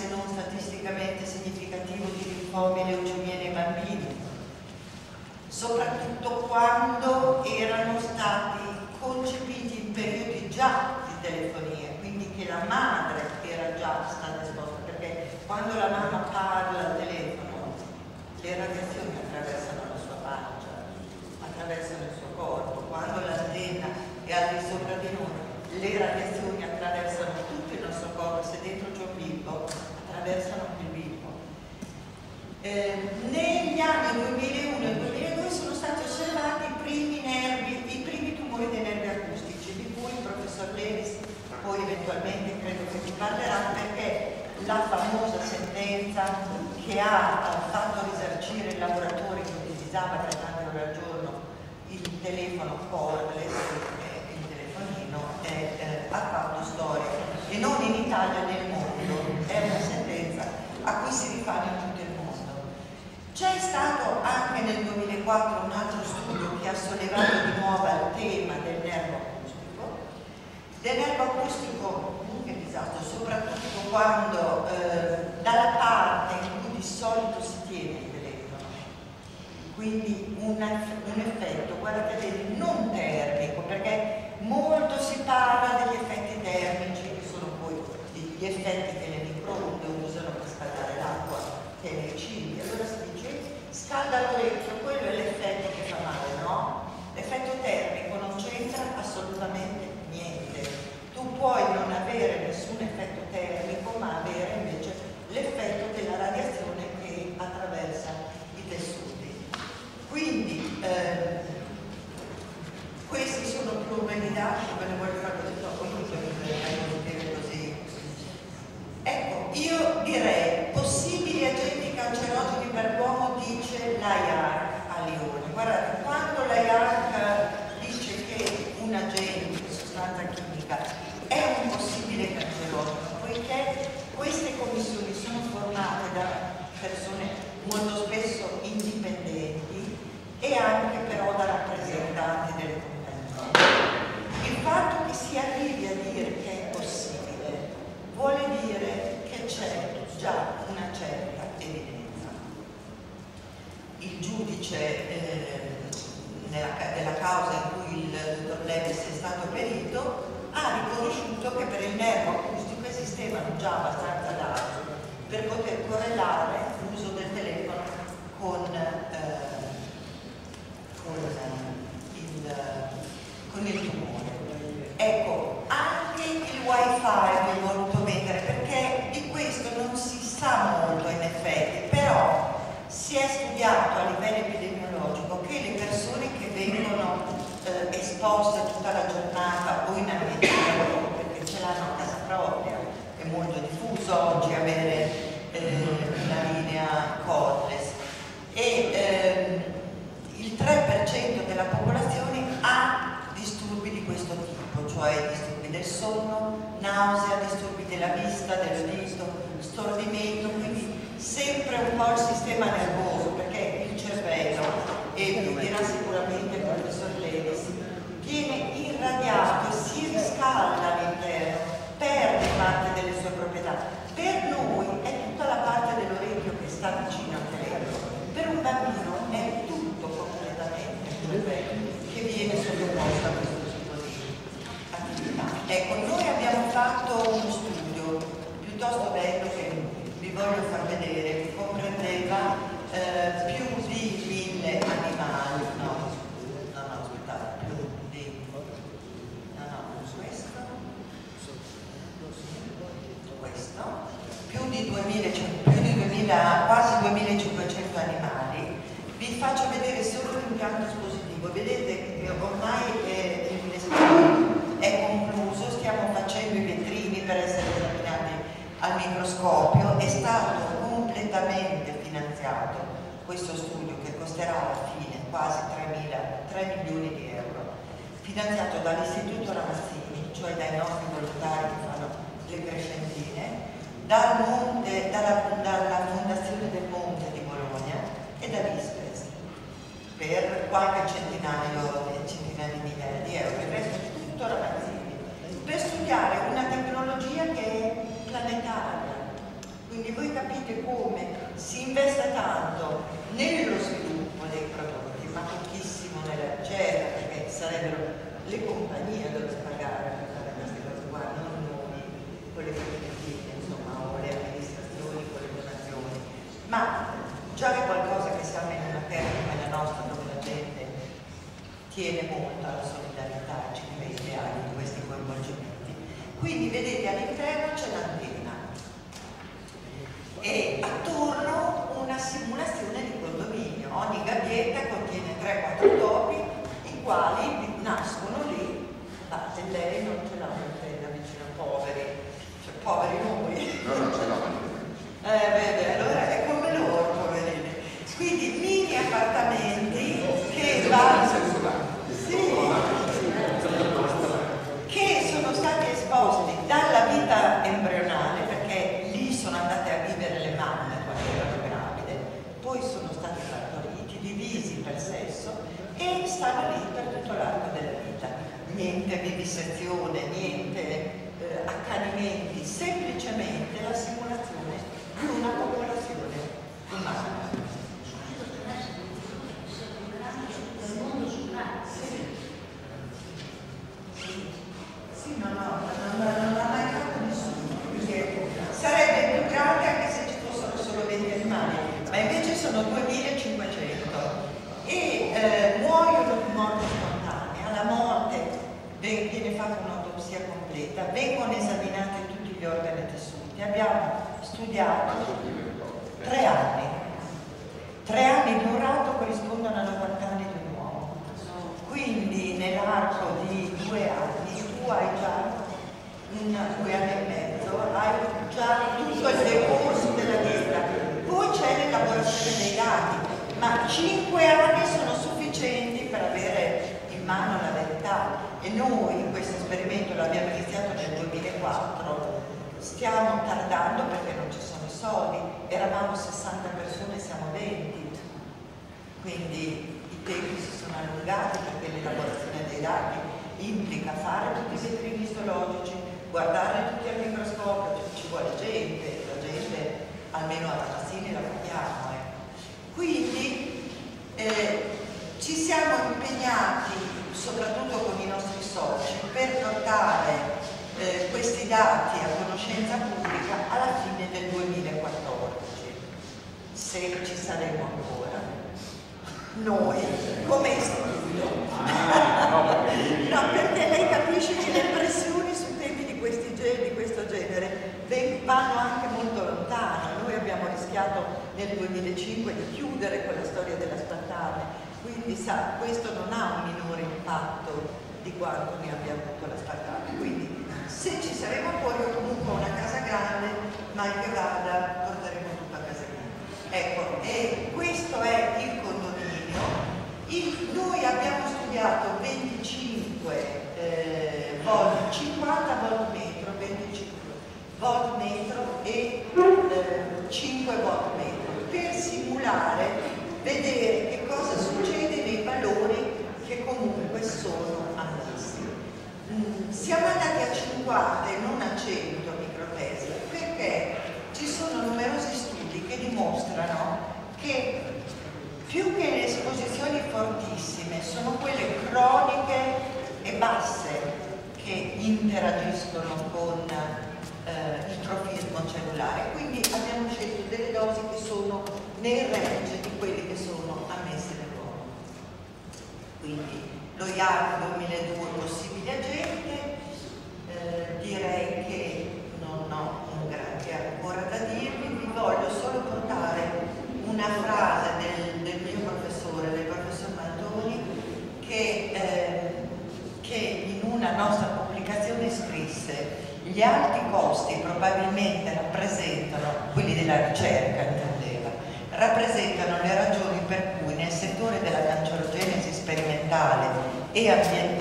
se non statisticamente significativo di linfomi e leucemie nei bambini, soprattutto quando erano stati concepiti in periodi già di telefonia, quindi che la madre era già stata esposta, perché quando la mamma parla al telefono le radiazioni attraversano la sua faccia, attraversano il suo corpo, quando l'antenna è al di sopra di noi, le radiazioni attraversano attraversano il Bilbo. Eh, negli anni 2001 e 2002 sono stati osservati i primi, nervi, i primi tumori dei nervi acustici, di cui il professor Levis poi eventualmente credo che vi parlerà perché la famosa sentenza che ha fatto risarcire il lavoratore che utilizzava per tante ore al giorno il telefono cordless, eh, il telefonino, è eh, a fatto storia e non in Italia, nel mondo. È una a cui si rifanno in tutto il mondo. C'è stato anche nel 2004 un altro studio che ha sollevato di nuovo il tema del nervo acustico, del nervo acustico che disastro, soprattutto quando eh, dalla parte in cui di solito si tiene il telefono, quindi una, un effetto, guardate bene, non termico, perché molto si parla degli effetti termici, che sono poi gli effetti che le microonde usano per scaldare l'acqua, che nei cibi, allora si dice scalda l'orecchio, quello è l'effetto che fa male, no? L'effetto termico non c'entra assolutamente niente tu puoi non avere nessun effetto termico ma avere invece l'effetto della radiazione che attraversa i tessuti. Quindi eh, questi sono più o meno i dati, ve ne voglio fare così dopo, io così. Ecco, io direi possibili agenti cancerogeni per l'uomo dice l'AIARC a Lione. Guardate, quando l'AIARC dice che un agente, sostanza chimica, è un possibile cancerogeno, poiché queste commissioni sono formate da persone molto spesso indipendenti e anche però da rappresentanti delle compagnie. Il fatto che si arrivi a dire che è possibile vuole dire che c'è già una certa evidenza. Il giudice eh, nella, della causa in cui il dottor Levis è stato perito ha riconosciuto che per il nervo acustico esistevano già abbastanza dati per poter correlare l'uso del telefono con, eh, con, il, con il tumore. Ecco, anche il wifi vi ho voluto mettere perché di questo non si sa molto in effetti, però si è studiato a livello epidemiologico che le persone che vengono eh, esposte tutta la giornata o in ambiente perché ce l'hanno a casa propria, è molto diffuso oggi avere eh, una linea cordless e ehm, il 3% della popolazione ha disturbi di questo tipo, cioè disturbi del sonno, nausea, disturbi della vista, dell'udito, stordimento, quindi sempre un po' il sistema nervoso perché il cervello e vi dirà sicuramente il professor Levis, viene irradiato e si riscalda all'interno, perde parte delle sue proprietà. Per noi è tutta la parte dell'orecchio che sta vicino al telefono, per un bambino è tutto completamente che viene sottoposto a questo tipo di attività. Ecco, noi abbiamo fatto uno studio piuttosto bello che voglio far vedere, che comprendeva eh, più di mille animali, no, no, no, aspettate, più di, no, no, questo, questo, più di 2000, più di 2000, quasi 2500 animali, vi faccio vedere solo l'impianto espositivo, vedete che ormai è concluso, stiamo facendo i vetrini per essere esaminati al microscopio, è stato completamente finanziato questo studio che costerà alla fine quasi 3, 3 milioni di euro, finanziato dall'Istituto Ramazzini, cioè dai nostri volontari che fanno le crescentine, dal monte, dalla, dalla Fondazione del Monte di Bologna e dall'ISPES per qualche centinaio, centinaia di migliaia di euro, il resto è tutto Ramazzini, per studiare una tecnologia che planetaria. Quindi voi capite come si investe tanto nello sviluppo dei prodotti, ma pochissimo nella ricerca, perché sarebbero le compagnie a dover pagare per fare queste cose qua, non noi, con le cooperative, insomma, o le amministrazioni con le donazioni. Ma già è qualcosa che siamo in una terra come la nostra, dove la gente tiene molto alla solidarietà ci crede anche in questi coinvolgimenti. Quindi vedete all'interno c'è l'antenna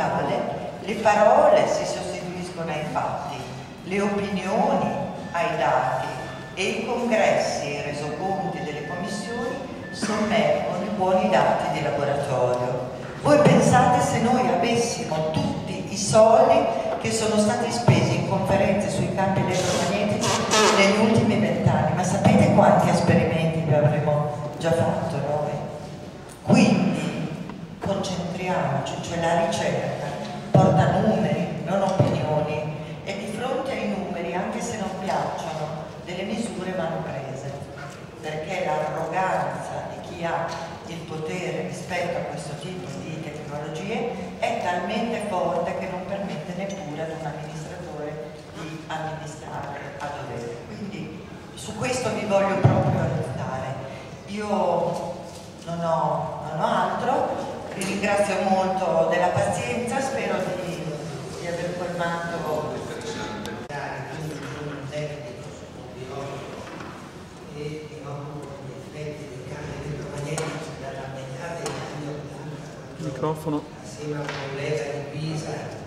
mentale, le parole si sostituiscono ai fatti, le opinioni ai dati e i congressi e i resoconti delle commissioni sommergono i buoni dati di laboratorio. Voi pensate se noi avessimo tutti i soldi che sono stati spesi in conferenze sui campi elettromagnetici negli ultimi vent'anni, ma sapete quanti esperimenti vi avremmo già fatto noi? Quindi, concentriamoci, cioè la ricerca porta numeri, non opinioni e di fronte ai numeri, anche se non piacciono, delle misure vanno prese, perché l'arroganza di chi ha il potere rispetto a questo tipo di tecnologie è talmente forte che non permette neppure ad un amministratore di amministrare a dovere. Quindi su questo vi voglio proprio aiutare. Io non ho, non ho altro, vi ringrazio molto della pazienza, spero di, di aver colmato microfono. Assieme a collega di Pisa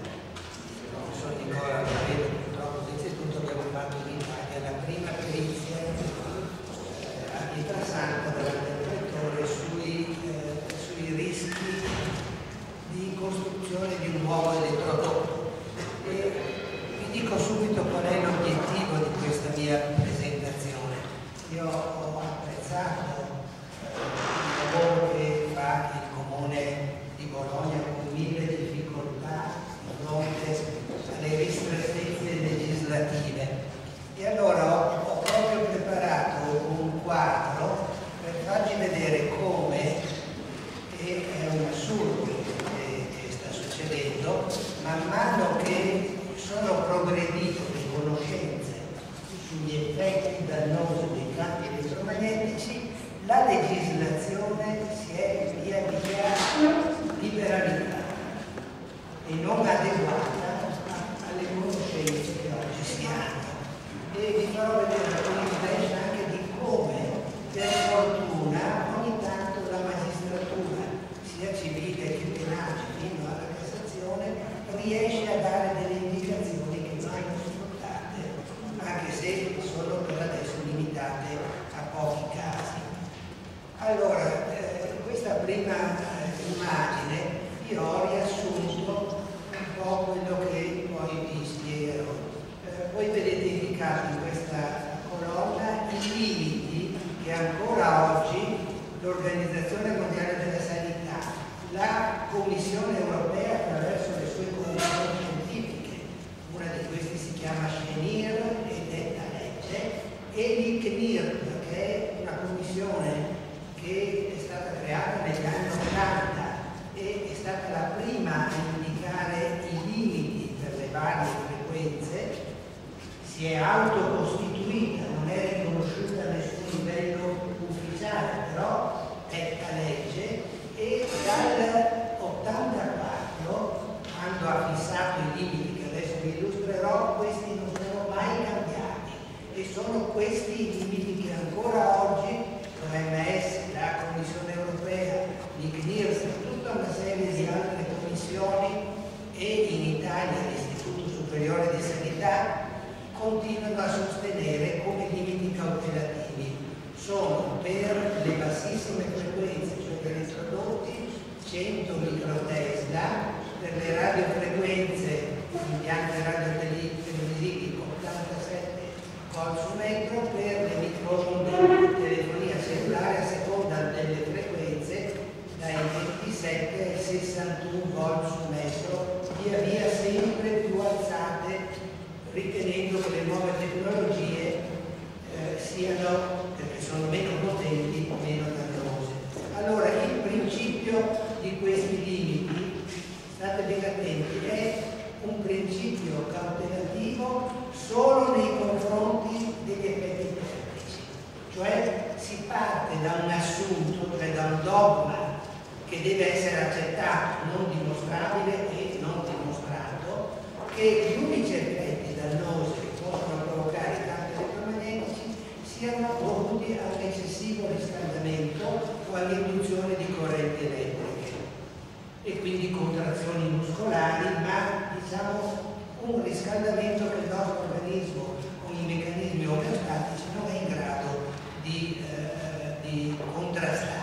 contrazioni muscolari, ma diciamo un riscaldamento che il nostro organismo con i meccanismi omeostatici non è in grado di, eh, di contrastare.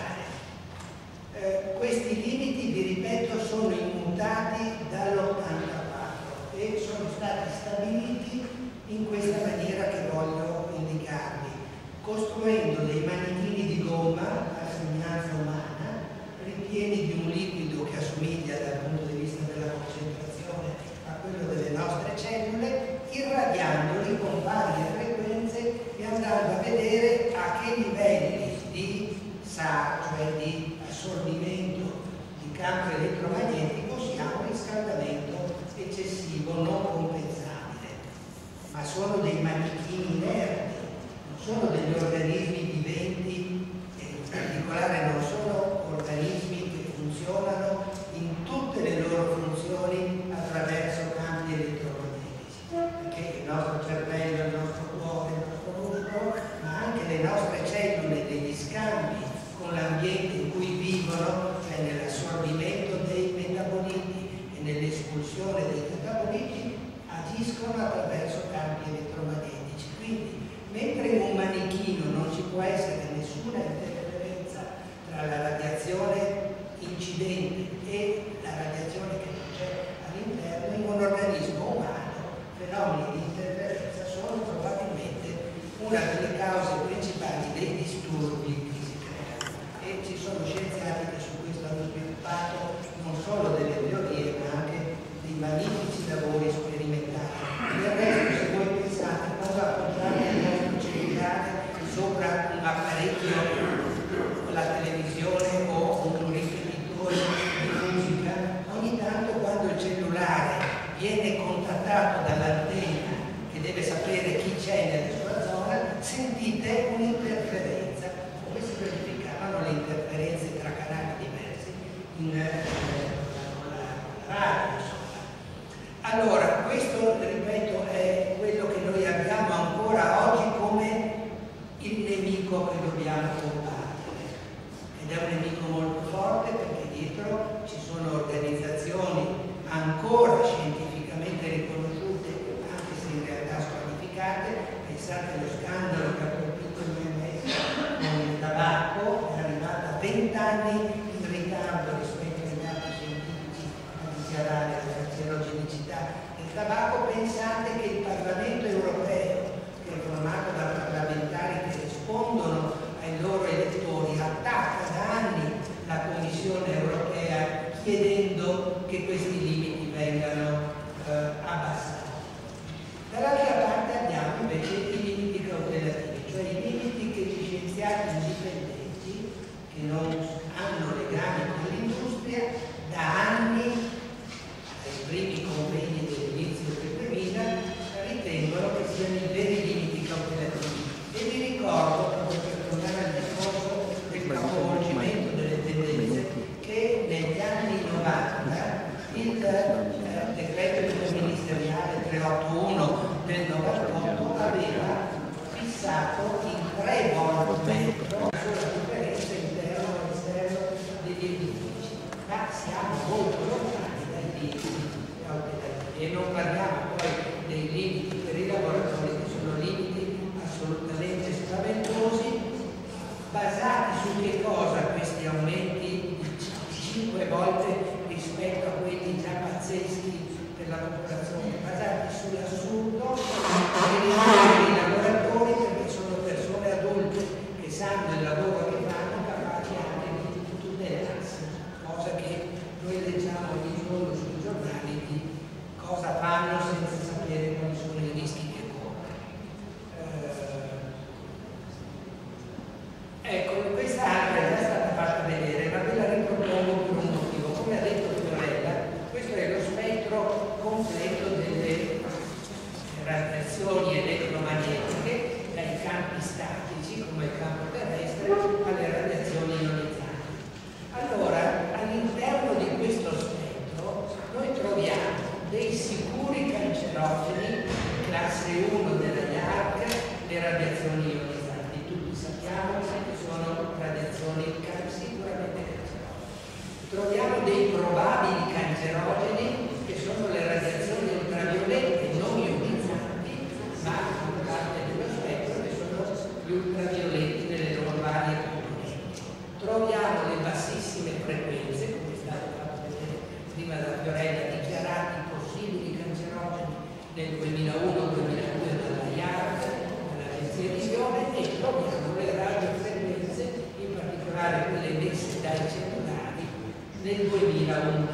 Eh, questi limiti, vi ripeto, sono immutati dall'84 e sono stati stabiliti in questa maniera che voglio indicarvi, costruendo dei manichini di gomma a segnanza umana parliamo dei probabili cancerogeni che sono le radiazioni ultraviolette non ionizzanti, ma sono parte dello spettro che sono gli ultravioletti nelle loro varie componenti. Troviamo le bassissime frequenze, come è stato fatto vedere prima da Fiorella, dichiarati possibili cancerogeni nel 2001-2002 become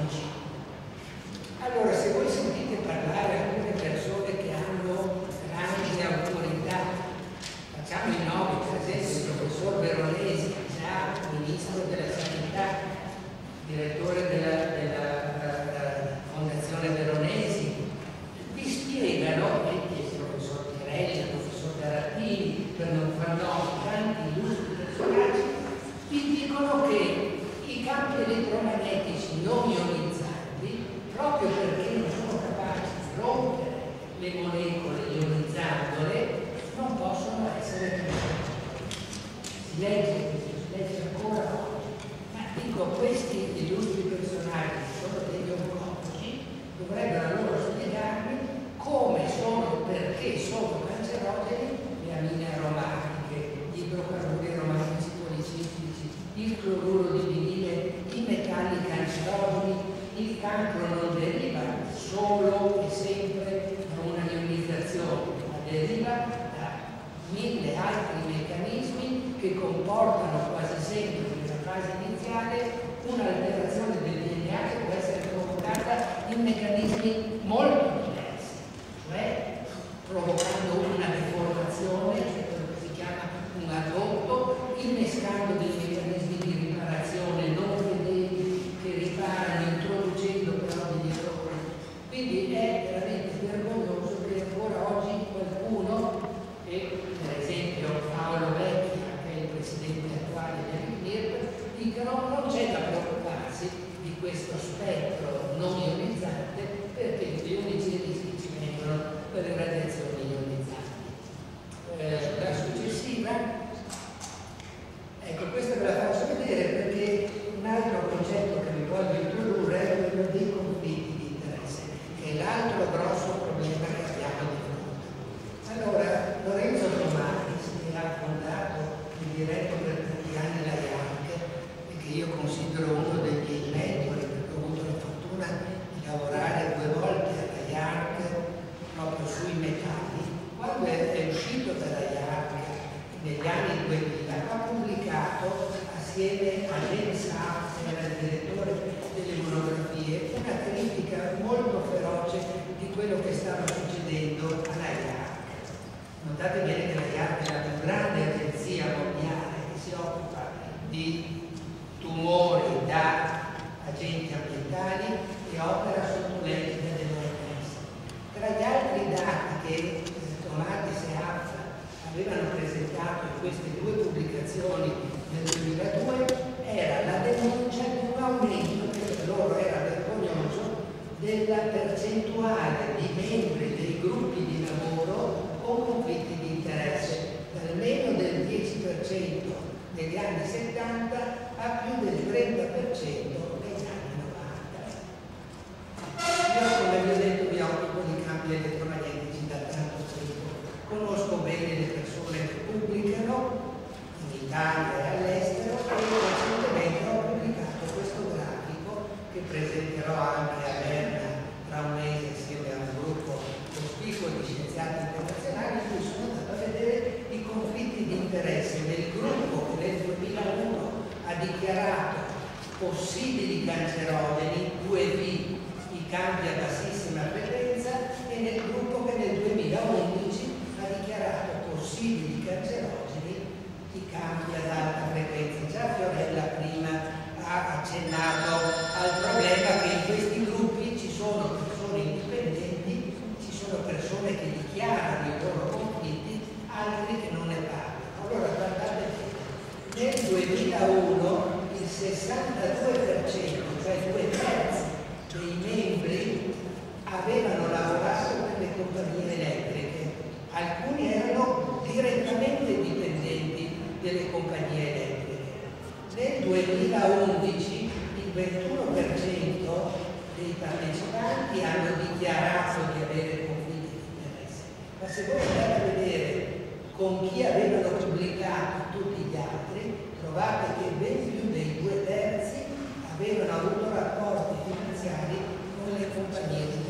2012 il 21% dei partecipanti hanno dichiarato di avere conflitti di interesse. Ma se voi andate a vedere con chi avevano pubblicato tutti gli altri, trovate che ben più dei due terzi avevano avuto rapporti finanziari con le compagnie di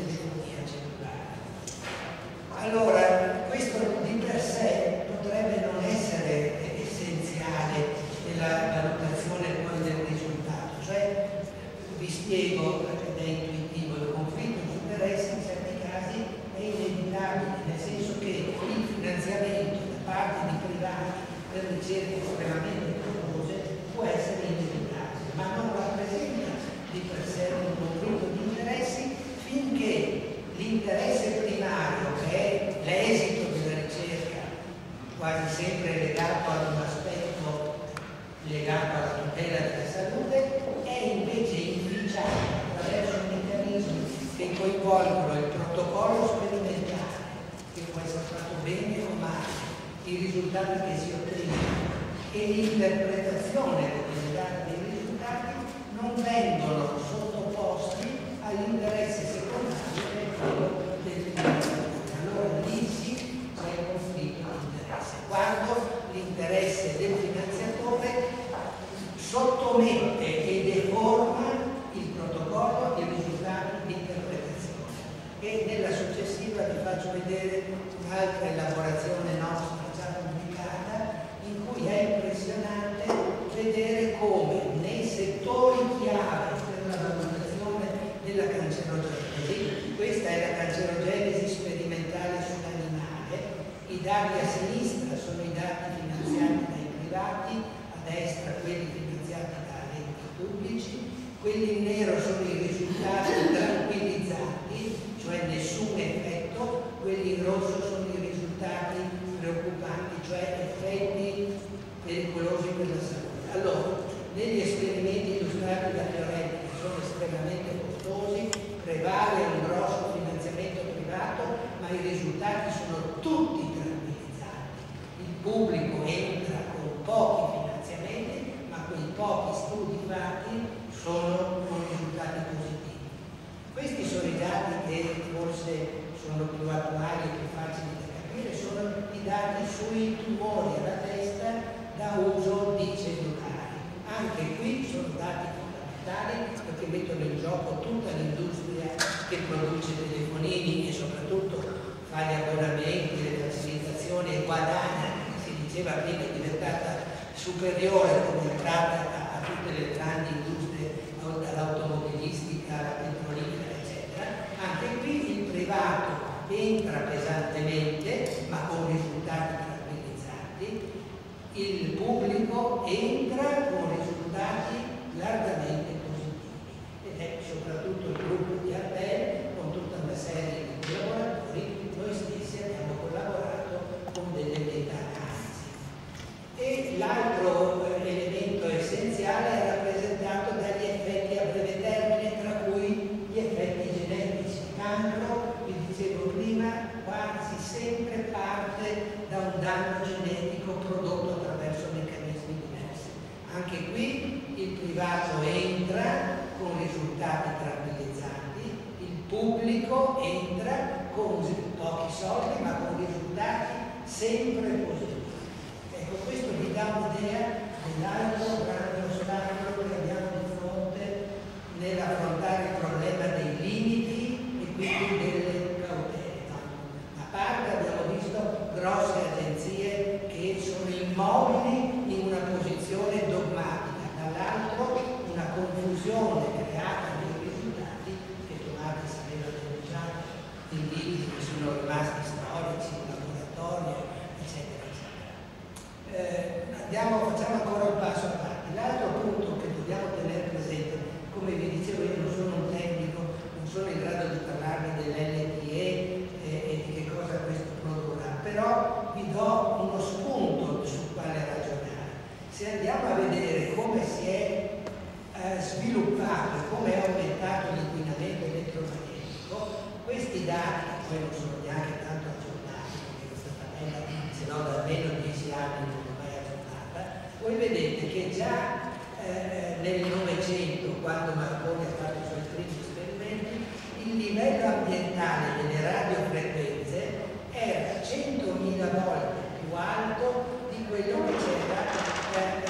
livello ambientale delle radiofrequenze era 100.000 volte più alto di quello che c'era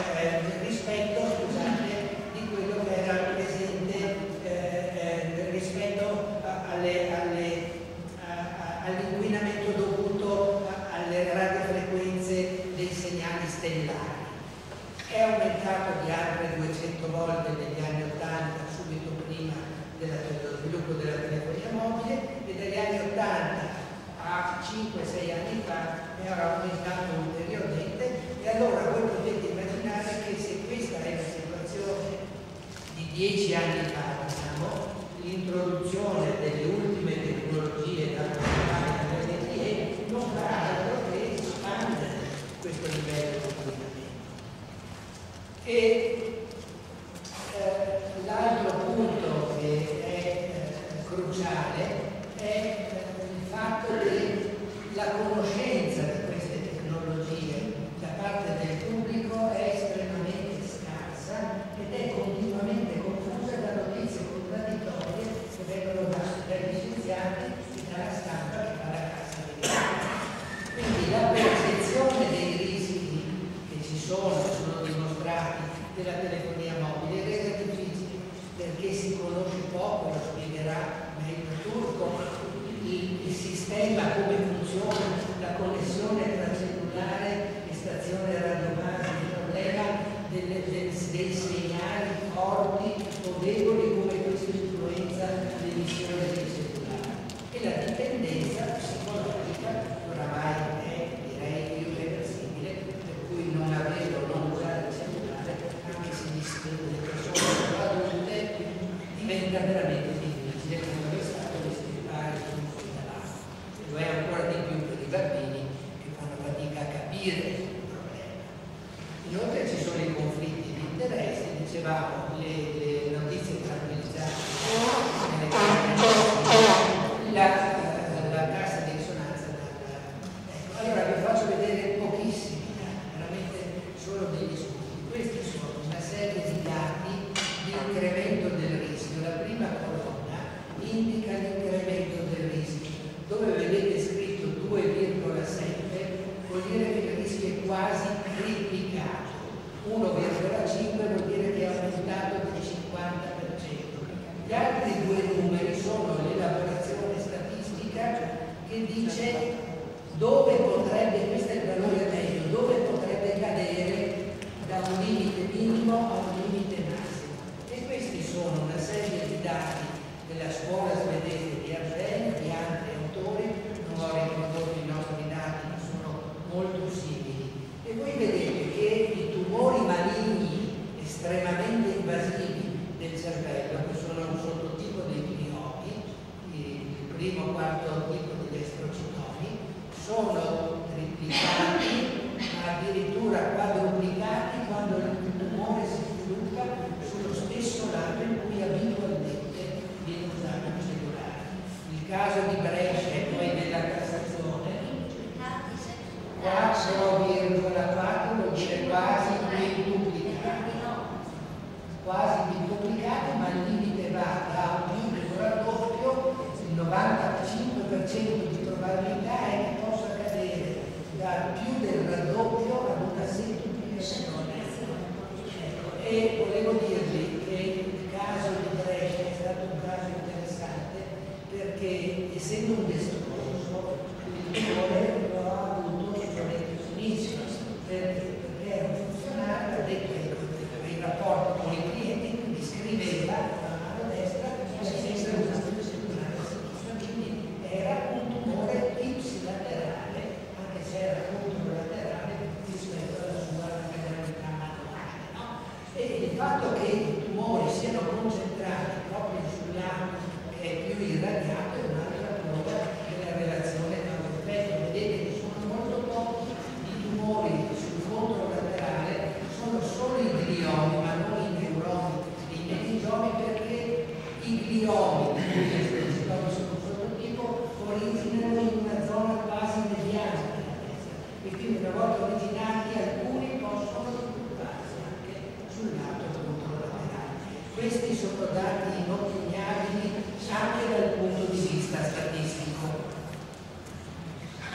questi sono dati inoppugnabili anche dal punto di vista statistico.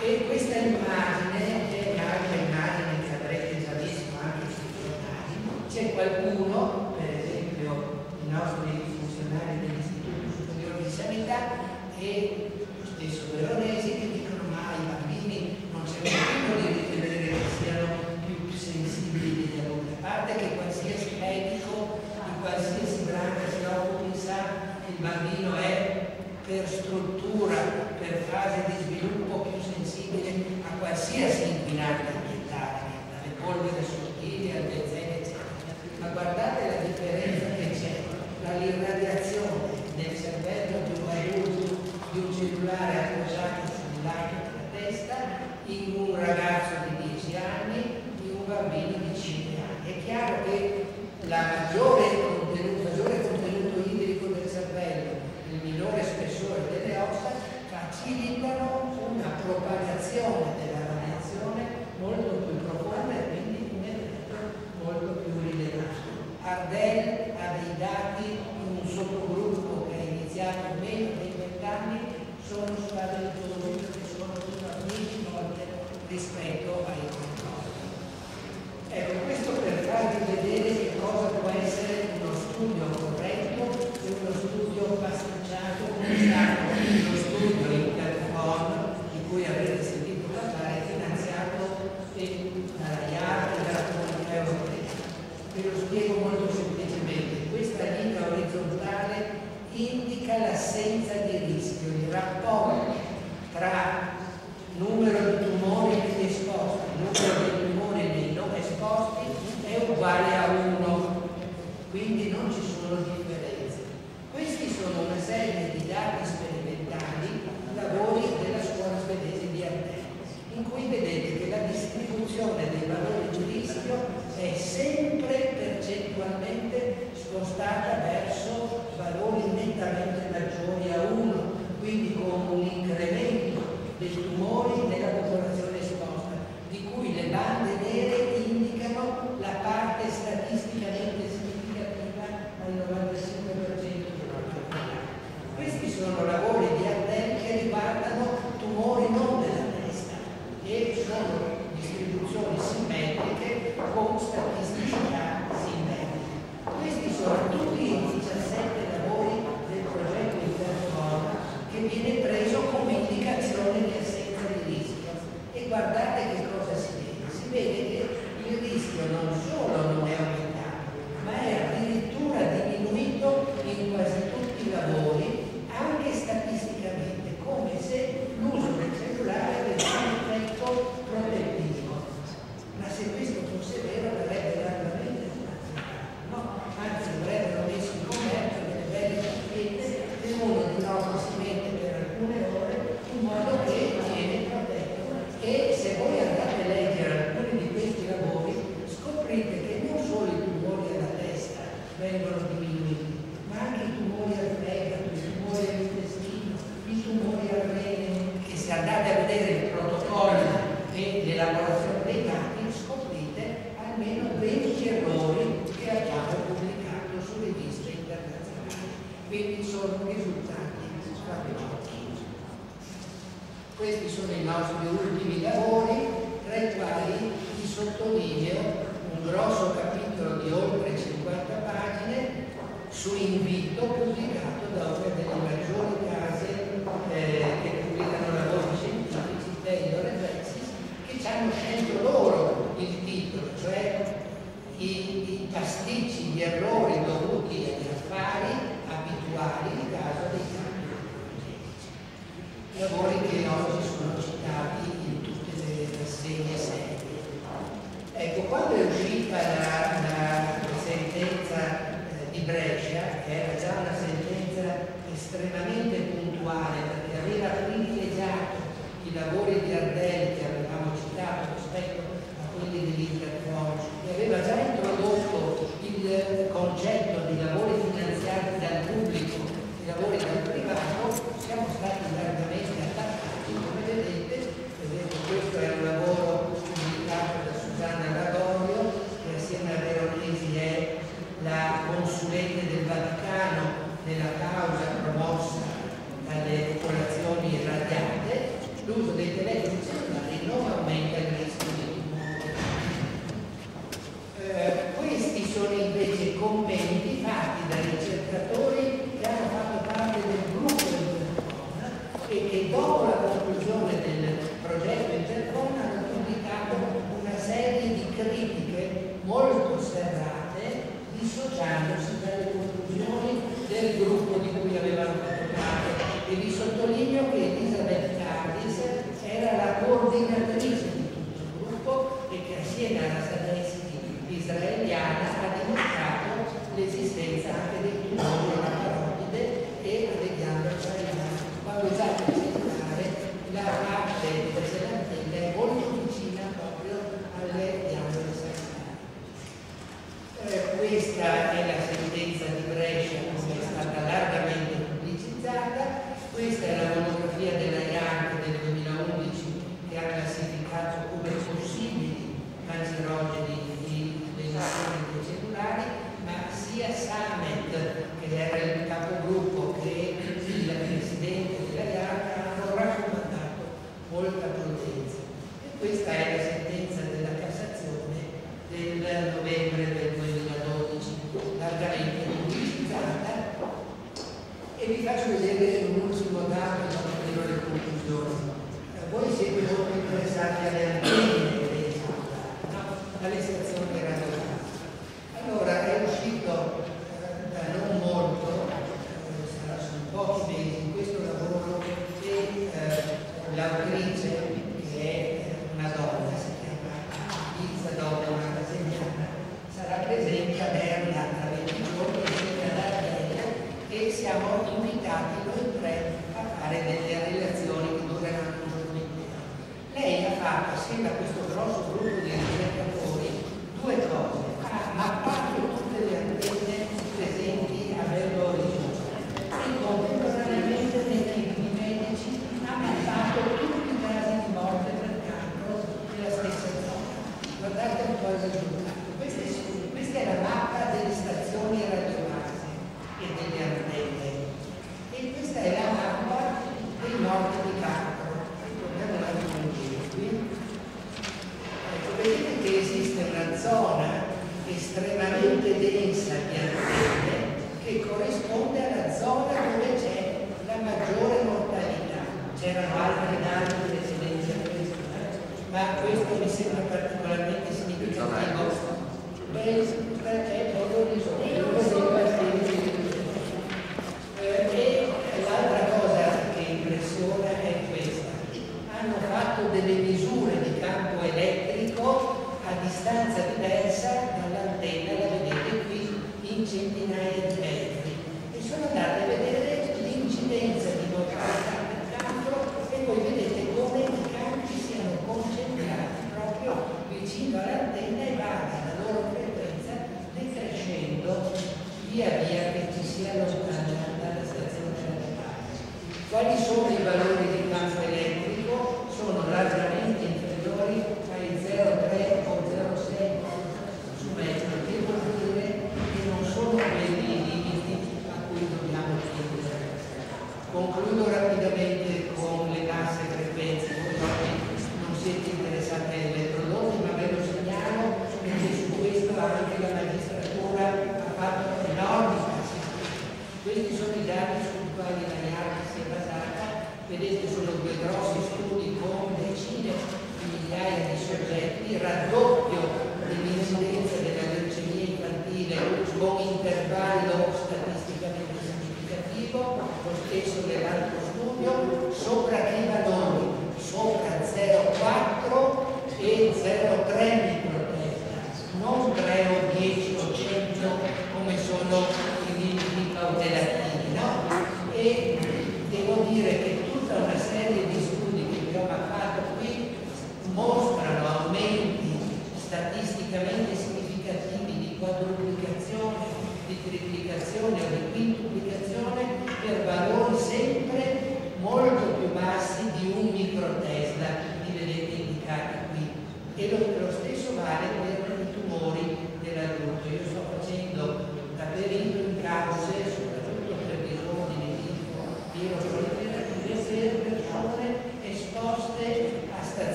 E questa immagine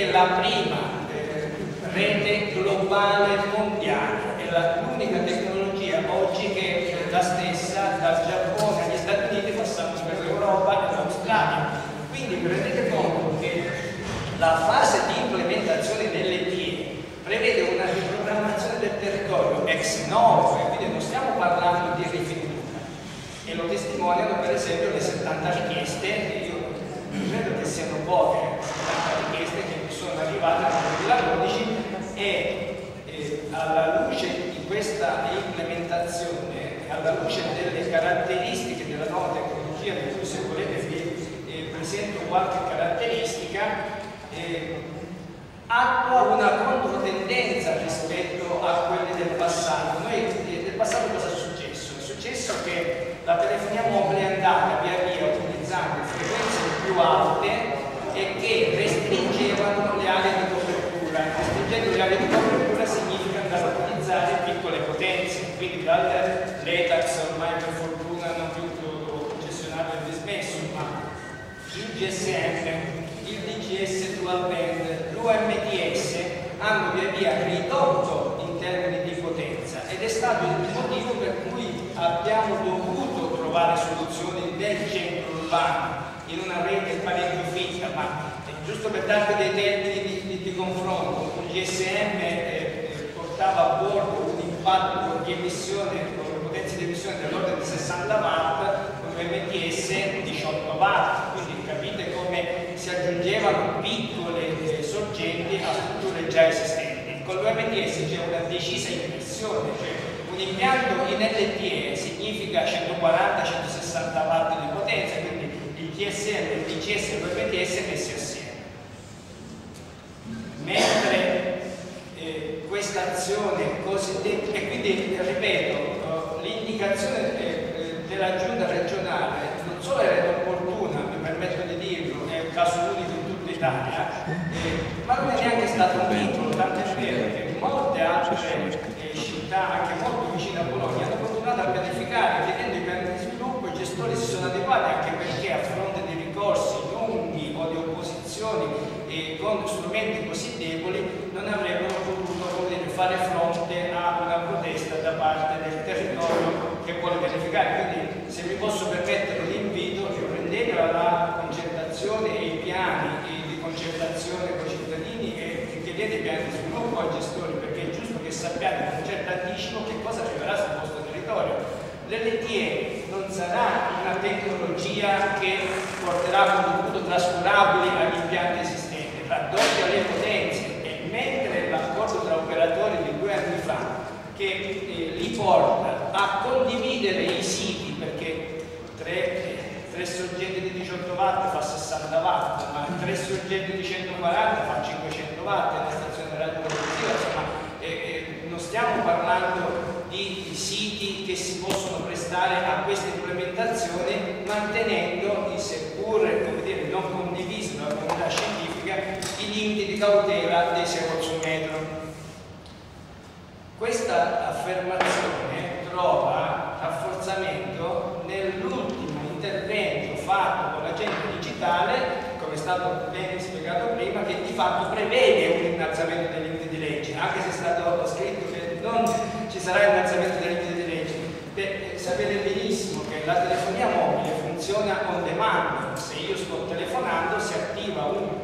è la prima eh, rete globale mondiale, è l'unica tecnologia oggi che è la stessa dal Giappone agli Stati Uniti passando per l'Europa e l'Australia. Quindi vi rendete conto che la fase di implementazione dell'ETE prevede una riprogrammazione del territorio ex novo, quindi non stiamo parlando di rifinitura. E lo testimoniano per esempio le 70 richieste, io credo che siano poche, 70 richieste che sono arrivate nel 2012 e eh, alla luce di questa implementazione, alla luce delle caratteristiche della nuova tecnologia, di cui se volete vi eh, presento qualche caratteristica, eh, attua una controtendenza rispetto a quelle del passato. Noi eh, del passato cosa è successo? È successo che la telefonia mobile è andata via via utilizzando frequenze più alte e che restringevano le aree di copertura. Aree di copertura significa andare a utilizzare piccole potenze, quindi l'ETAX ormai per fortuna non più concessionario è dismesso, ma il GSM il DGS dual band, l'UMDS hanno via via ridotto in termini di potenza ed è stato il motivo per cui abbiamo dovuto trovare soluzioni nel centro urbano in una rete parecchio fitta, ma giusto per darvi dei termini di, confronto, un GSM eh, portava a bordo un impatto di emissione, con potenze di emissione dell'ordine di 60 watt, con MTS 18 watt, quindi capite come si aggiungevano piccole eh, sorgenti a strutture già esistenti. Con l'UMTS c'è una decisa impressione, cioè un impianto in LTE significa 140-160 watt di potenza, quindi il TSM, il DCS e l'UMTS messi assieme. Mentre eh, questa azione cosiddetta, e quindi ripeto, l'indicazione eh, della giunta regionale non solo era inopportuna, mi permetto di dirlo, è un caso unico in tutta Italia, eh, ma non è neanche stato un vincolo, tanto è vero che molte altre eh, città, anche molto vicine a Bologna, hanno continuato a pianificare, chiedendo i piani di sviluppo, i gestori si sono adeguati anche perché a fronte dimensioni e con strumenti così deboli non avrebbero potuto fare fronte a una protesta da parte del territorio che vuole verificare. Quindi se mi posso permettere l'invito, riprendete la concertazione e i piani di concertazione con i cittadini e chiedete piani di sviluppo ai gestori perché è giusto che sappiate con un certo anticipo che cosa arriverà sul vostro territorio. L'LTE non sarà una tecnologia che porterà contributo trascurabile agli impianti esistenti, raddoppia le potenze e mentre l'accordo tra operatori di due anni fa che eh, li porta a condividere i siti perché tre, eh, tre sorgenti di 18 watt fa 60 watt ma tre sorgenti di 140 fa 500 watt è una stazione radiotelevisiva insomma eh, eh, non stiamo parlando di siti che si possono prestare a questa implementazione mantenendo seppur come dire, non condivisi dalla comunità scientifica i limiti di cautela dei 6 watt su metro questa affermazione trova rafforzamento nell'ultimo intervento fatto con l'agente digitale, come è stato ben spiegato prima, che di fatto prevede un innalzamento dei limiti di legge, anche se è stato scritto che non ci sarà innalzamento dei limiti di legge. Beh, sapete benissimo che la telefonia mobile funziona on demand, se io sto telefonando si attiva un,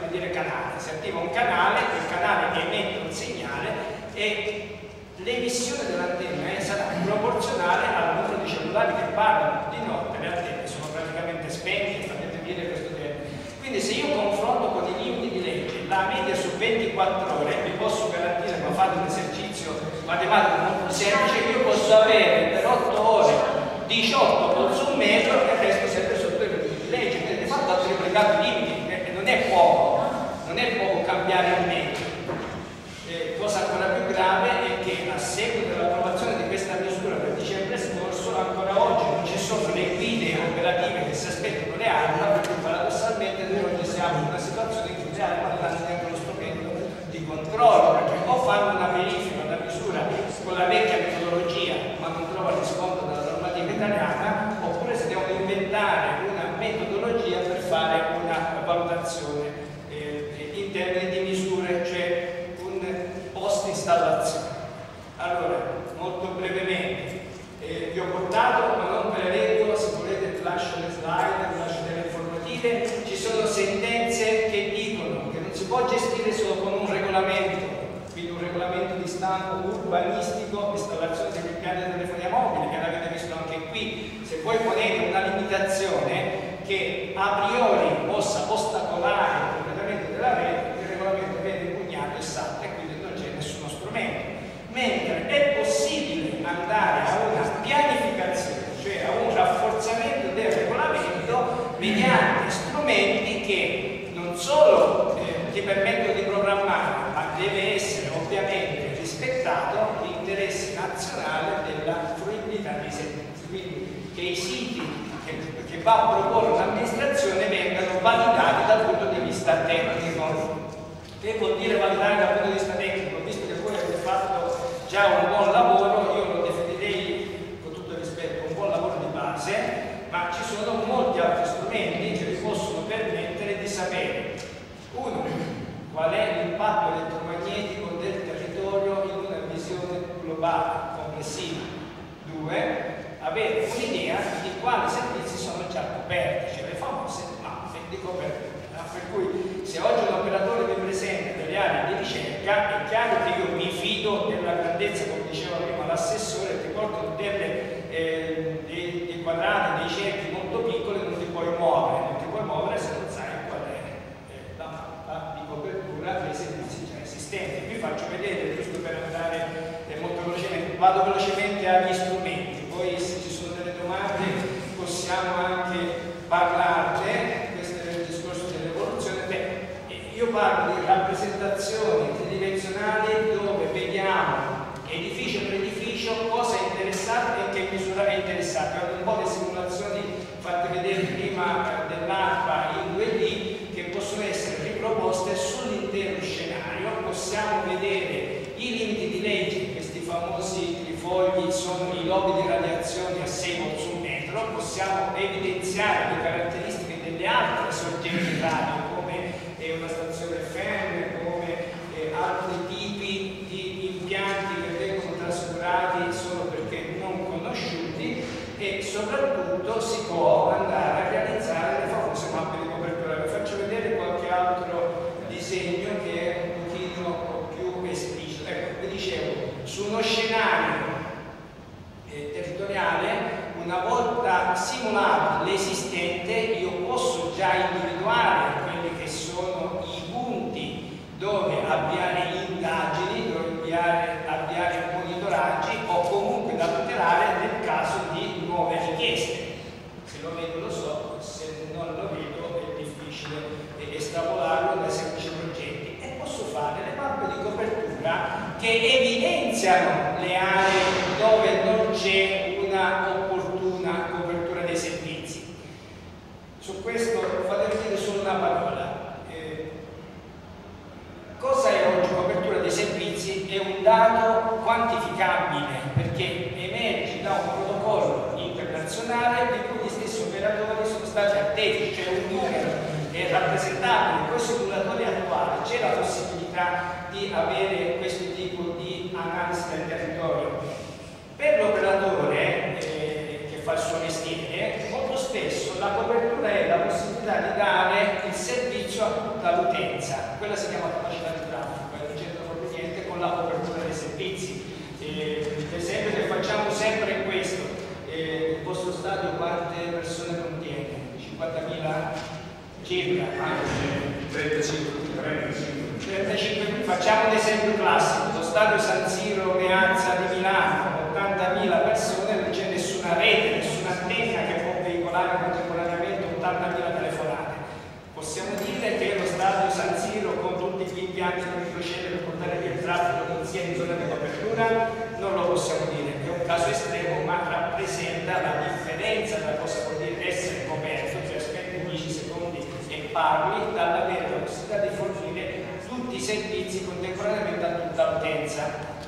fatemi dire canale, si attiva un canale, il canale emette un segnale e l'emissione dell'antenna eh, sarà proporzionale al numero di cellulari che parlano di notte, le antenne sono praticamente spente, fatemi dire questo termine. Quindi se io confronto con i limiti di legge la media su 24 ore, vi posso garantire, ma fate un esercizio matematico molto semplice, io posso avere per 8 ore 18 volt su un metro e il resto sempre sotto i limiti di legge, quindi di fatto ha triplicato i limiti, non è poco, non è poco cambiare il metro. Eh, cosa ancora più grave è che a seguito dell'approvazione di questa misura per dicembre scorso ancora oggi non ci sono le guide operative che si aspettano le armi perché paradossalmente noi oggi siamo in una situazione in cui le armi hanno neanche lo strumento di controllo perché o fanno una verifica, una misura con la vecchia metodologia ma non trova riscontro dalla normativa italiana oppure si devono inventare una metodologia per fare una valutazione eh, in termini di misure, cioè post-installazione. Allora, molto brevemente, eh, vi ho portato, ma non ve le se volete flash le slide, flash delle informative, ci sono sentenze che dicono che non si può gestire solo con un regolamento, quindi un regolamento di stampo urbanistico, installazione degli impianti di telefonia mobile, che l'avete visto anche qui, se voi ponete una limitazione che a priori possa ostacolare il completamento della rete, il regolamento viene impugnato e salta strumento, mentre è possibile andare a una pianificazione, cioè a un rafforzamento del regolamento mediante strumenti che non solo eh, ti permettono di programmare, ma deve essere ovviamente rispettato l'interesse nazionale della fruibilità dei servizi, quindi che i siti va a proporre l'amministrazione vengano validati dal punto di vista tecnico. Che vuol dire validare dal punto di vista tecnico? Visto che voi avete fatto già un buon lavoro, io lo definirei con tutto rispetto un buon lavoro di base, ma ci sono molti altri strumenti che vi possono permettere di sapere, uno, qual è l'impatto elettromagnetico del territorio in una visione globale, complessiva, due, avere un'idea di quali servizi cioè le famose mappe di copertura. Per cui se oggi un operatore vi presenta delle aree di ricerca, è chiaro che io mi fido della grandezza, come diceva prima l'assessore, ti portano delle, eh, dei, dei, quadrati, dei cerchi molto piccoli, non ti puoi muovere, non ti puoi muovere se non sai qual è eh, la mappa di copertura dei servizi già esistenti. Vi faccio vedere, giusto per andare eh, molto velocemente, vado velocemente agli strumenti, poi se ci sono delle domande possiamo anche io parlo di rappresentazioni tridimensionali dove vediamo edificio per edificio cosa è interessato e che misura è interessato. Ho un po' di simulazioni fatte vedere prima dell'ARPA in 2D che possono essere riproposte sull'intero scenario. Possiamo vedere i limiti di legge, questi famosi trifogli sono i lobi di radiazione a 6 volt su metro, possiamo evidenziare le caratteristiche delle altre sorgenti radio soprattutto si può andare a realizzare le famose mappe di copertura. Vi faccio vedere qualche altro disegno che è un pochino più esplicito. Ecco, vi dicevo, su uno scenario eh, territoriale, una volta simulato l'esistente, io posso già individuare quelli che sono i punti dove avviare siano le aree dove non c'è una opportuna copertura dei servizi. Su questo fatemi dire solo una parola. Eh, cosa è oggi copertura dei servizi? È un dato quantificabile perché emerge da un protocollo internazionale di cui gli stessi operatori sono stati attesi, cioè un numero rappresentato. In questo muratore attuale c'è la possibilità di avere territorio. Per l'operatore eh, che fa il suo mestiere, molto spesso la copertura è la possibilità di dare il servizio a tutta l'utenza, quella si chiama capacità di traffico, non c'entra proprio niente con la copertura dei servizi. Eh, l'esempio che facciamo sempre è questo, eh, il vostro stadio quante persone contiene? 50.000 circa 35, 35. 35, facciamo un esempio classico, stadio San Siro Meazza di Milano, 80.000 persone, non c'è nessuna rete, nessuna antenna che può veicolare contemporaneamente 80.000 telefonate. Possiamo dire che lo stadio San Siro con tutti gli impianti di microcelle per portare via il traffico non sia in zona di copertura? Non lo possiamo dire, è un caso estremo ma rappresenta la differenza tra cosa vuol dire essere coperto, cioè aspetti 10 secondi e parli, dall'avere la possibilità di fornire servizi contemporaneamente a tutta l'utenza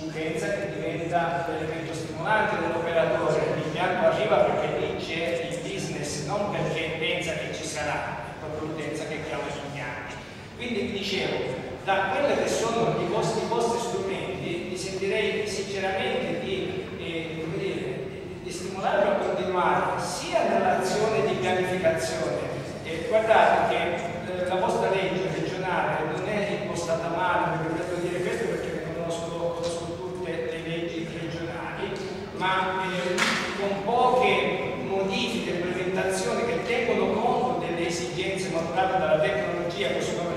utenza che diventa l'elemento stimolante dell'operatore, l'impianto arriva perché lì c'è il business, non perché pensa che ci sarà, è proprio l'utenza che chiama gli impianti. Quindi dicevo, da quelli che sono i vostri, i vostri strumenti, vi sentirei sinceramente di, eh, dire, di stimolarvi a continuare sia nell'azione di pianificazione. Eh, guardate che eh, la vostra legge regionale non è impostata male, mi permetto di dire questo perché ne conosco, conosco tutte le leggi regionali, ma eh, con poche modifiche e implementazioni che tengono conto delle esigenze mostrate dalla tecnologia, così come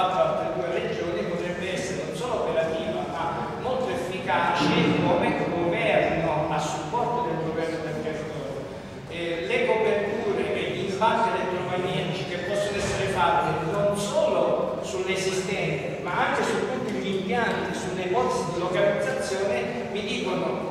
fatto altre due regioni, potrebbe essere non solo operativa, ma molto efficace come governo a supporto del governo del territorio. Eh, le coperture e gli impatti elettromagnetici che possono essere fatti non solo sull'esistente, ma anche su tutti gli impianti, sulle ipotesi di localizzazione, mi dicono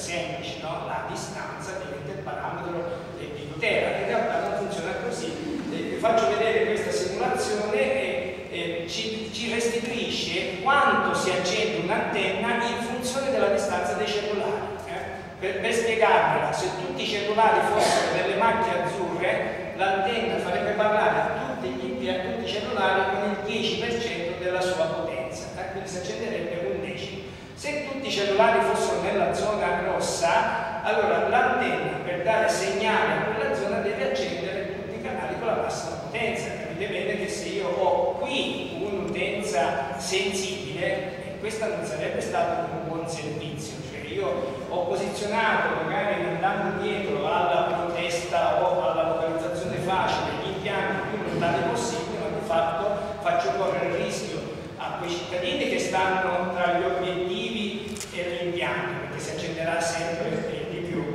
semplice, no? la distanza diventa il parametro di tutela, in realtà non funziona così. Eh, vi faccio vedere questa simulazione e eh, ci, ci, restituisce quanto si accende un'antenna in funzione della distanza dei cellulari. Eh? Per, per spiegarvela, se tutti i cellulari fossero delle macchie azzurre, l'antenna farebbe parlare a tutti, gli, a tutti i cellulari con il 10% della sua potenza, eh? quindi si accenderebbe un decimo. Se tutti i cellulari fossero nella zona rossa, allora l'antenna per dare segnale a quella zona deve accendere tutti i canali con la massima potenza. Capite bene che se io ho qui un'utenza sensibile, eh, questa non sarebbe stato un buon servizio. Cioè io ho posizionato, magari andando dietro alla protesta o alla localizzazione facile, gli impianti più lontani possibile, ma di fatto faccio correre il rischio a quei cittadini che stanno tra gli obiettivi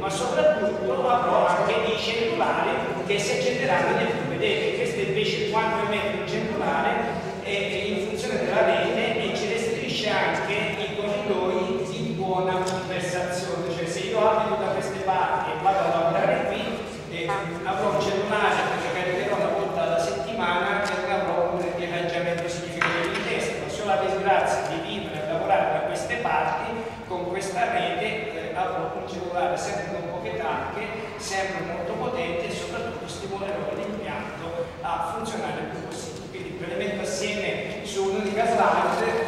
ma soprattutto avrò anche il cellulare che si accenderà nel più vedete questo invece quando emette il cellulare eh, in funzione della rete e ci restrisce anche i corridoi di buona conversazione. Cioè se io abito da queste parti e vado a lavorare qui eh, avrò un cellulare che caricherò una volta alla settimana e avrò un viaggiamento significativo in testa. Ma solo la disgrazia di vivere e lavorare da queste parti con questa rete particolare sempre con poche tacche, sempre molto potente e soprattutto stimolerò l'impianto a funzionare il più possibile. Quindi per le metto assieme su un'unica slide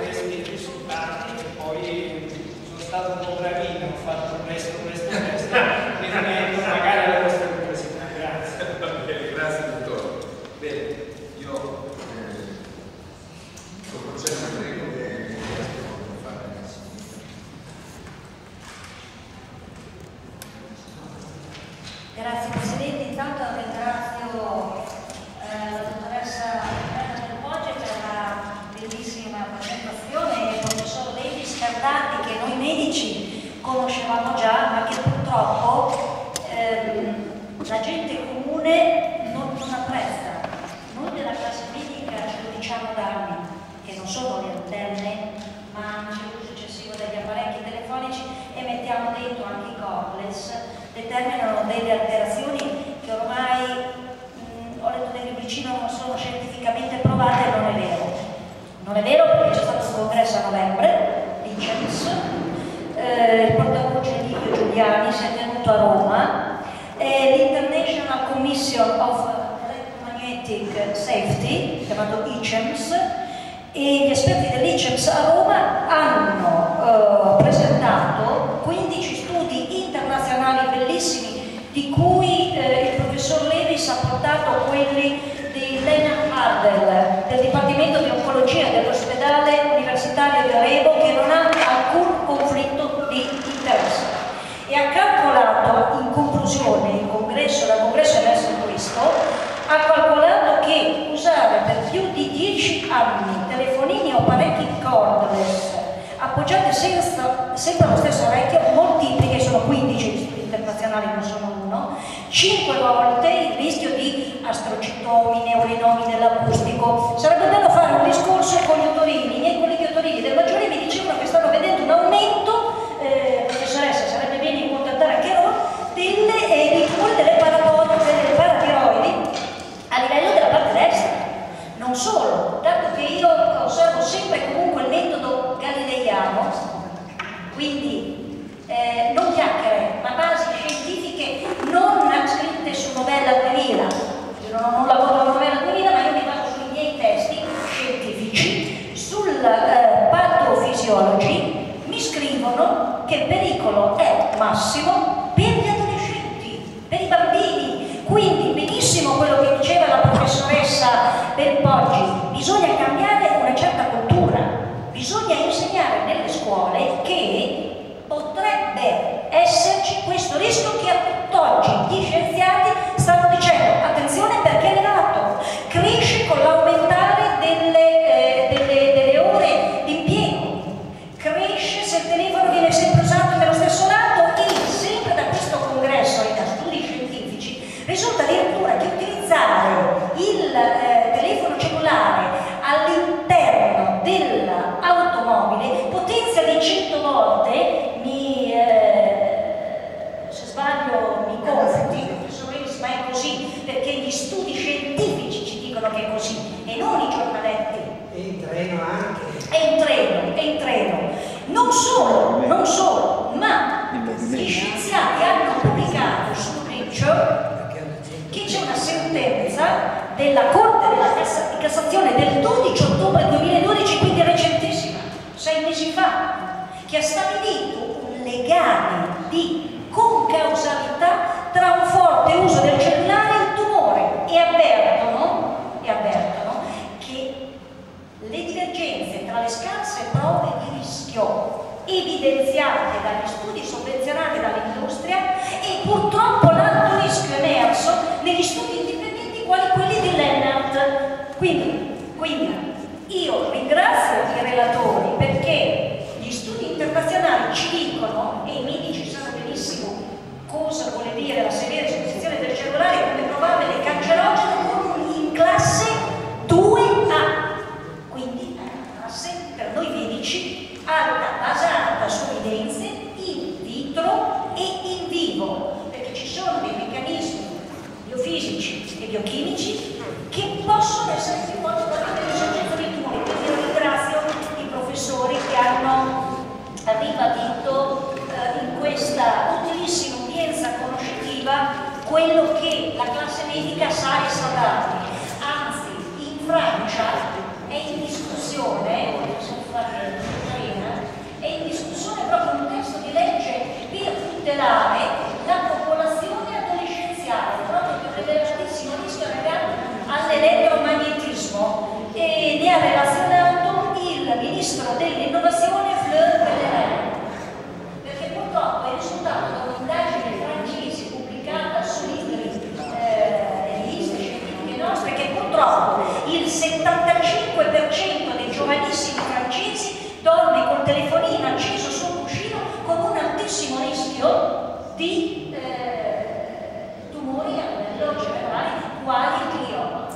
giovanissimi francesi dorme col telefonino acceso sul cuscino con un altissimo rischio di eh, tumori a livello cerebrale quali il glioma.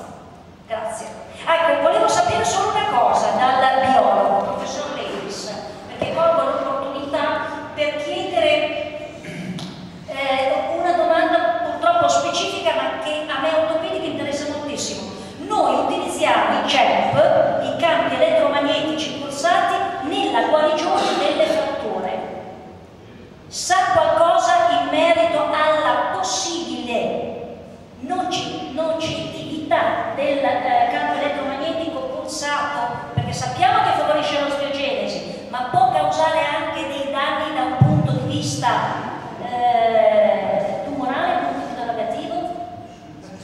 Grazie. Ecco, volevo sapere solo una cosa dal biologo, professor Levis, perché colgo l'opportunità per chiedere eh, una domanda purtroppo specifica ma che a me ortopedica interessa moltissimo. Noi utilizziamo i CEP, i campi elettromagnetici pulsati, nella guarigione delle fratture. Sa qualcosa in merito alla possibile nocittività del eh, campo elettromagnetico pulsato? Perché sappiamo che favorisce l'osteogenesi, ma può causare anche dei danni da un punto di vista eh, tumorale, un punto interrogativo?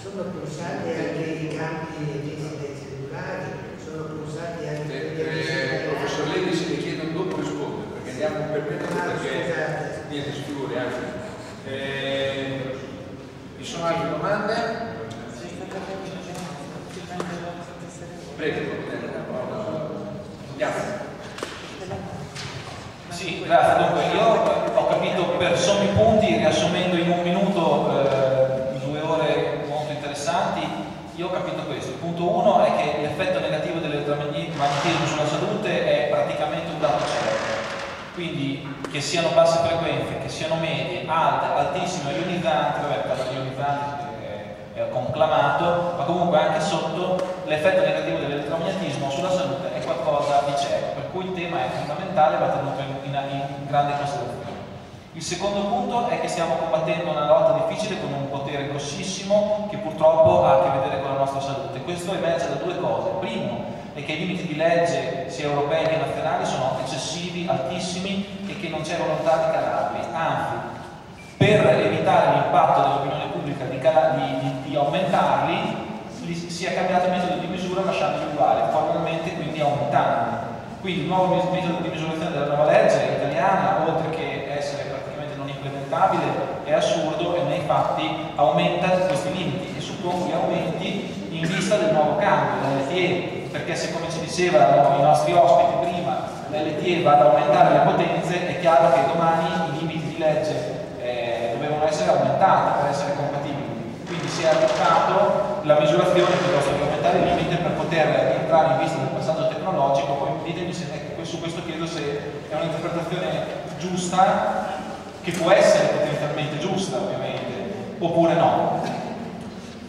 Sono pulsati anche i campi fisici cellulari, sono pulsati anche Eh, eh, professor Levi se ne chiedono dopo risponde perché andiamo per mettere Ah, perché scusate. niente si figuri anzi eh, vi sono altre domande? prego andiamo Sì, grazie. Dunque, io ho capito per sommi punti, riassumendo in un minuto eh, due ore molto interessanti, io ho capito questo. Il punto uno è che l'effetto negativo dell'elettromagnetismo sulla salute è praticamente un dato certo. Quindi che siano basse frequenze, che siano medie, alte, altissime, ionizzanti, vabbè, per gli ionizzanti è, è conclamato, ma comunque anche sotto l'effetto negativo dell'elettromagnetismo sulla salute è qualcosa di certo, per cui il tema è fondamentale e va tenuto in, in, in grande considerazione. Il secondo punto è che stiamo combattendo una lotta difficile con un potere grossissimo che purtroppo ha a che vedere con la nostra salute. Questo emerge da due cose. Primo è che i limiti di legge sia europei che nazionali sono eccessivi, altissimi e che non c'è volontà di calarli. Anzi, per evitare l'impatto dell'opinione pubblica di, di, di, di aumentarli, si è cambiato il metodo di misura lasciandoli uguali, formalmente quindi aumentando. Quindi il nuovo metodo di misurazione della nuova legge italiana, oltre che implementabile, è assurdo e nei fatti aumenta questi limiti e suppongo gli aumenti in vista del nuovo cambio dell'LTE, perché se come ci dicevano i nostri ospiti prima, l'LTE va ad aumentare le potenze, è chiaro che domani i limiti di legge eh, dovevano essere aumentati per essere compatibili. Quindi si è adottato la misurazione piuttosto che aumentare il limite per poter entrare in vista del passaggio tecnologico. Poi ditemi se ecco, su questo chiedo se è un'interpretazione giusta, che può essere potenzialmente giusta ovviamente, oppure no.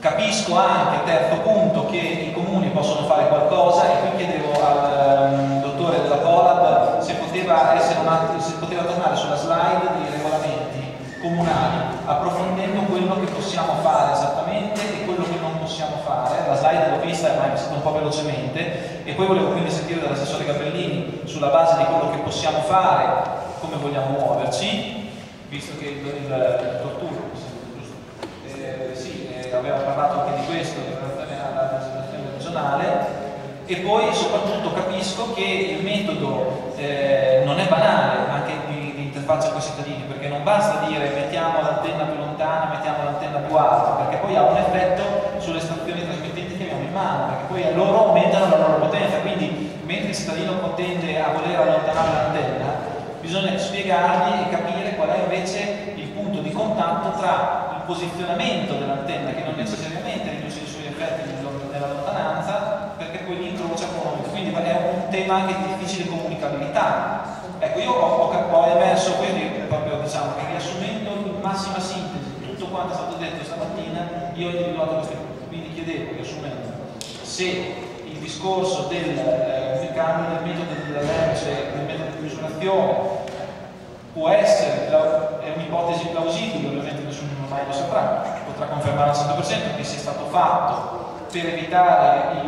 Capisco anche, terzo punto, che i comuni possono fare qualcosa e qui chiedevo al um, dottore della Colab se poteva, attimo, se poteva tornare sulla slide dei regolamenti comunali, approfondendo quello che possiamo fare esattamente e quello che non possiamo fare. La slide l'ho vista ma è passata un po' velocemente e poi volevo quindi sentire dall'assessore Gabellini sulla base di quello che possiamo fare, come vogliamo muoverci, visto che il, torturo eh, sì, eh, aveva parlato anche di questo in relazione alla legislazione regionale e poi soprattutto capisco che il metodo eh, non è banale anche di, di interfaccia con i cittadini perché non basta dire mettiamo l'antenna più lontana, mettiamo l'antenna più alta perché poi ha un effetto sulle stazioni trasmittenti che abbiamo in mano perché poi loro aumentano la loro potenza. Quindi mentre il cittadino tende a voler allontanare l'antenna bisogna spiegargli e capire qual è invece il punto di contatto tra il posizionamento dell'antenna che non necessariamente riduce i suoi effetti nella lontananza perché poi li incrocia con quindi è un tema anche di difficile comunicabilità. Ecco io ho, ho, emerso quindi proprio diciamo che riassumendo in massima sintesi tutto quanto è stato detto stamattina io ho individuato questi punti quindi chiedevo riassumendo se il discorso del eh, metodo della legge del metodo di misurazione può essere, è un'ipotesi plausibile, ovviamente nessuno mai lo saprà, potrà confermare al 100% che sia stato fatto per evitare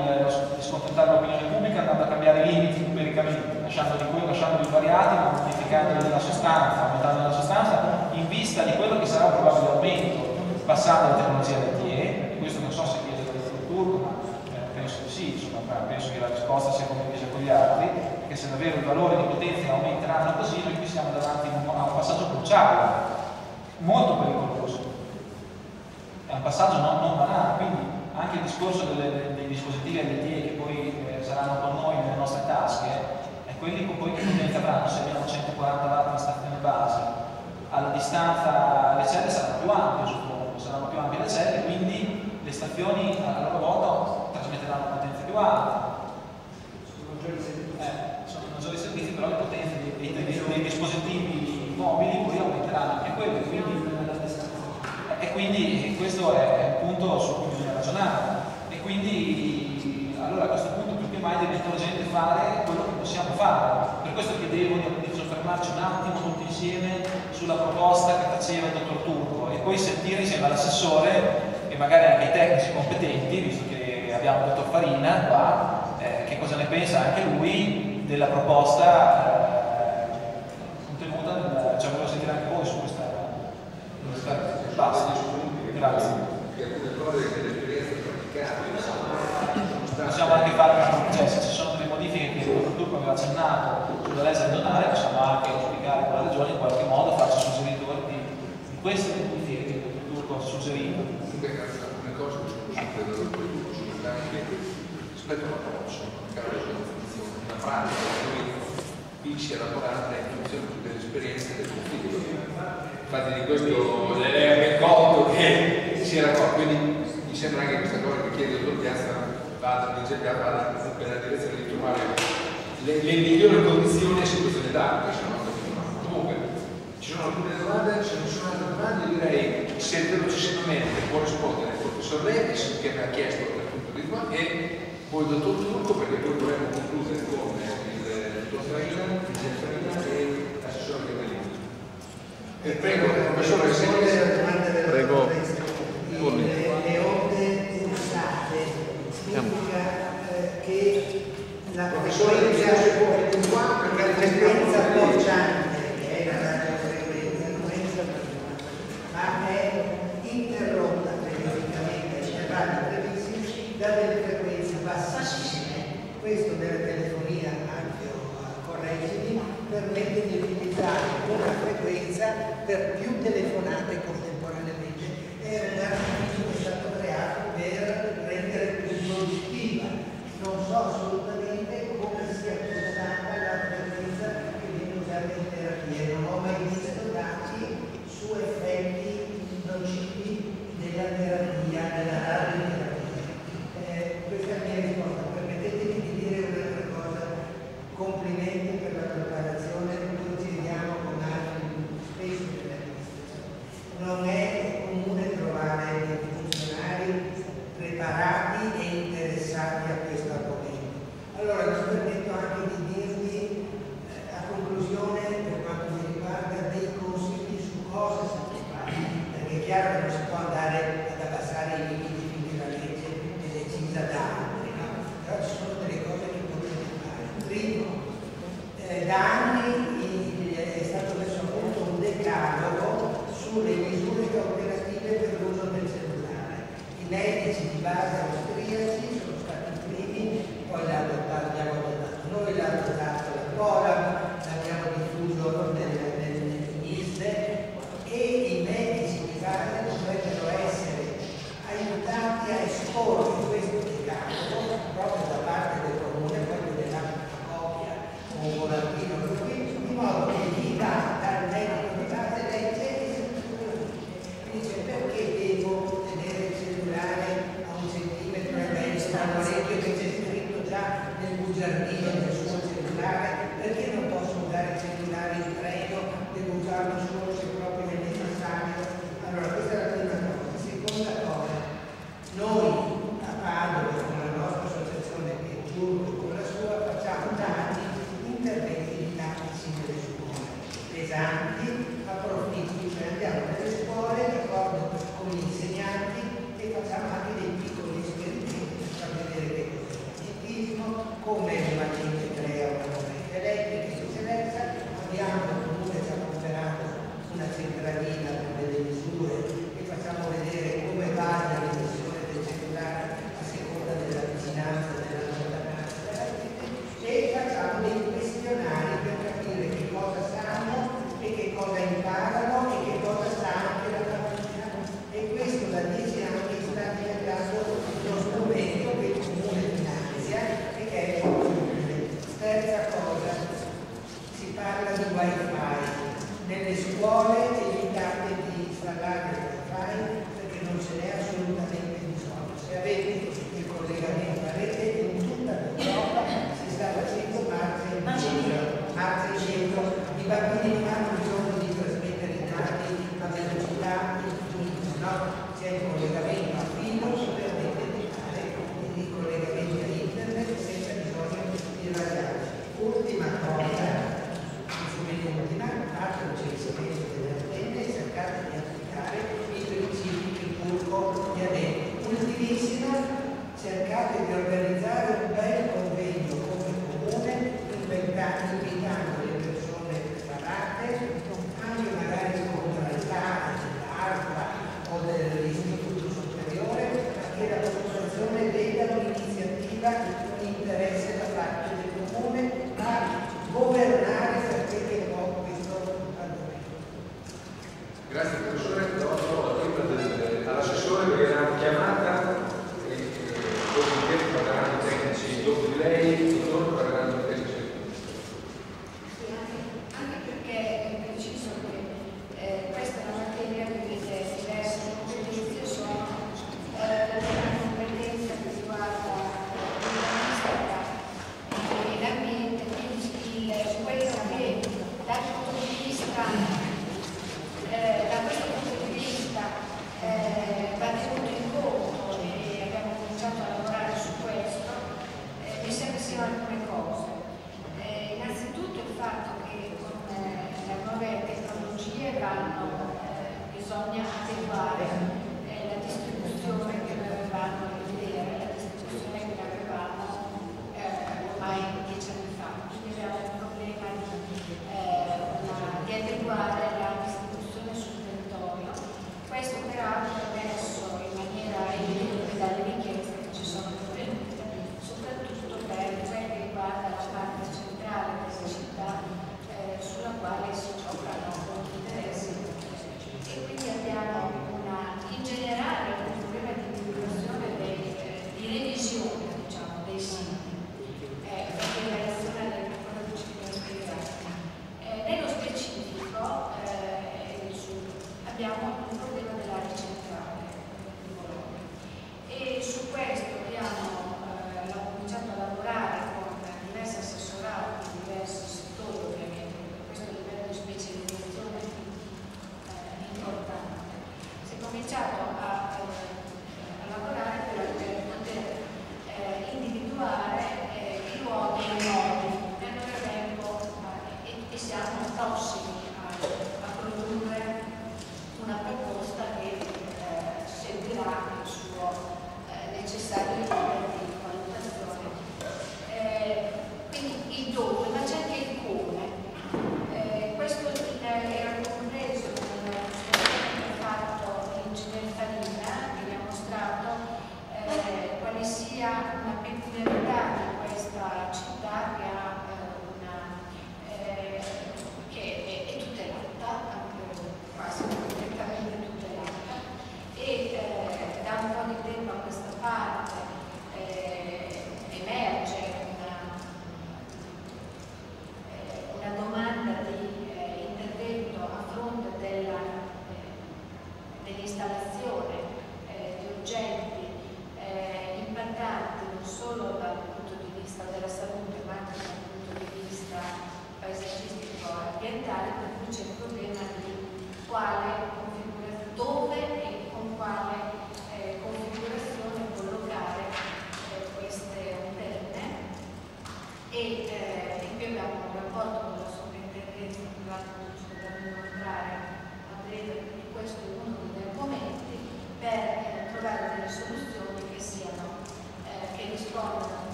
di scontentare l'opinione pubblica andando a cambiare i limiti numericamente, lasciandoli, lasciandoli variati, modificandoli nella sostanza, aumentando la sostanza, in vista di quello che sarà un probabile aumento passando alla tecnologia LTE, questo non so se chiede dottor Turco, ma eh, penso di sì, insomma, penso che la risposta sia condivisa con gli altri, che se davvero i valori di potenza aumenteranno così, noi qui siamo davanti a un passaggio cruciale, molto pericoloso. È un passaggio non, non banale, quindi anche il discorso delle, dei dispositivi LTE che poi eh, saranno con noi nelle nostre tasche, è quelli che poi che potenza avranno se abbiamo 140 watt in stazione base. Alla distanza le celle saranno più ampie, suppongo, saranno più ampie le celle, quindi le stazioni a loro volta trasmetteranno potenze più alte. Eh, sono maggiori servizi, però le potenze dei, dei, dei, dispositivi mobili poi aumenteranno anche quelli. Quindi, e quindi questo è un punto su cui bisogna ragionare. E quindi allora a questo punto più che mai diventa urgente fare quello che possiamo fare. Per questo chiedevo di soffermarci un attimo tutti insieme sulla proposta che faceva il dottor Turco e poi sentire insieme all'assessore e magari anche ai tecnici competenti, visto che abbiamo il dottor Farina qua, eh, che cosa ne pensa anche lui della proposta eh, contenuta nel, cioè volevo sentire anche voi su questa, questa basta. Grazie. Possiamo anche fare, cioè se ci sono delle modifiche che il dottor Turco aveva accennato sulla legge regionale, possiamo anche auspicare con la regione in qualche modo farci suggeritori di, di queste modifiche che il dottor Turco ha suggerito. Una cosa che sono uscite dal dottor Turco sono anche rispetto all'approccio, una pratica che noi qui si è lavorata in funzione delle esperienze del conflitto. Infatti di questo lei ben conto che si era quindi mi sembra anche questa cosa che chiede il dottor Piazza vada, nella direzione di trovare le, le migliori condizioni date, se no comunque ci sono alcune domande, se non sono altre domande direi se velocissimamente può rispondere il professor Levis che mi ha chiesto il punto di qua e poi dottor Turco perché poi dovremmo concludere con dottor Farina, Farina e l'assessore Chiavellini. Eh, prego, professore, se Prego. Le, le onde pulsate significa eh, che la frequenza, la frequenza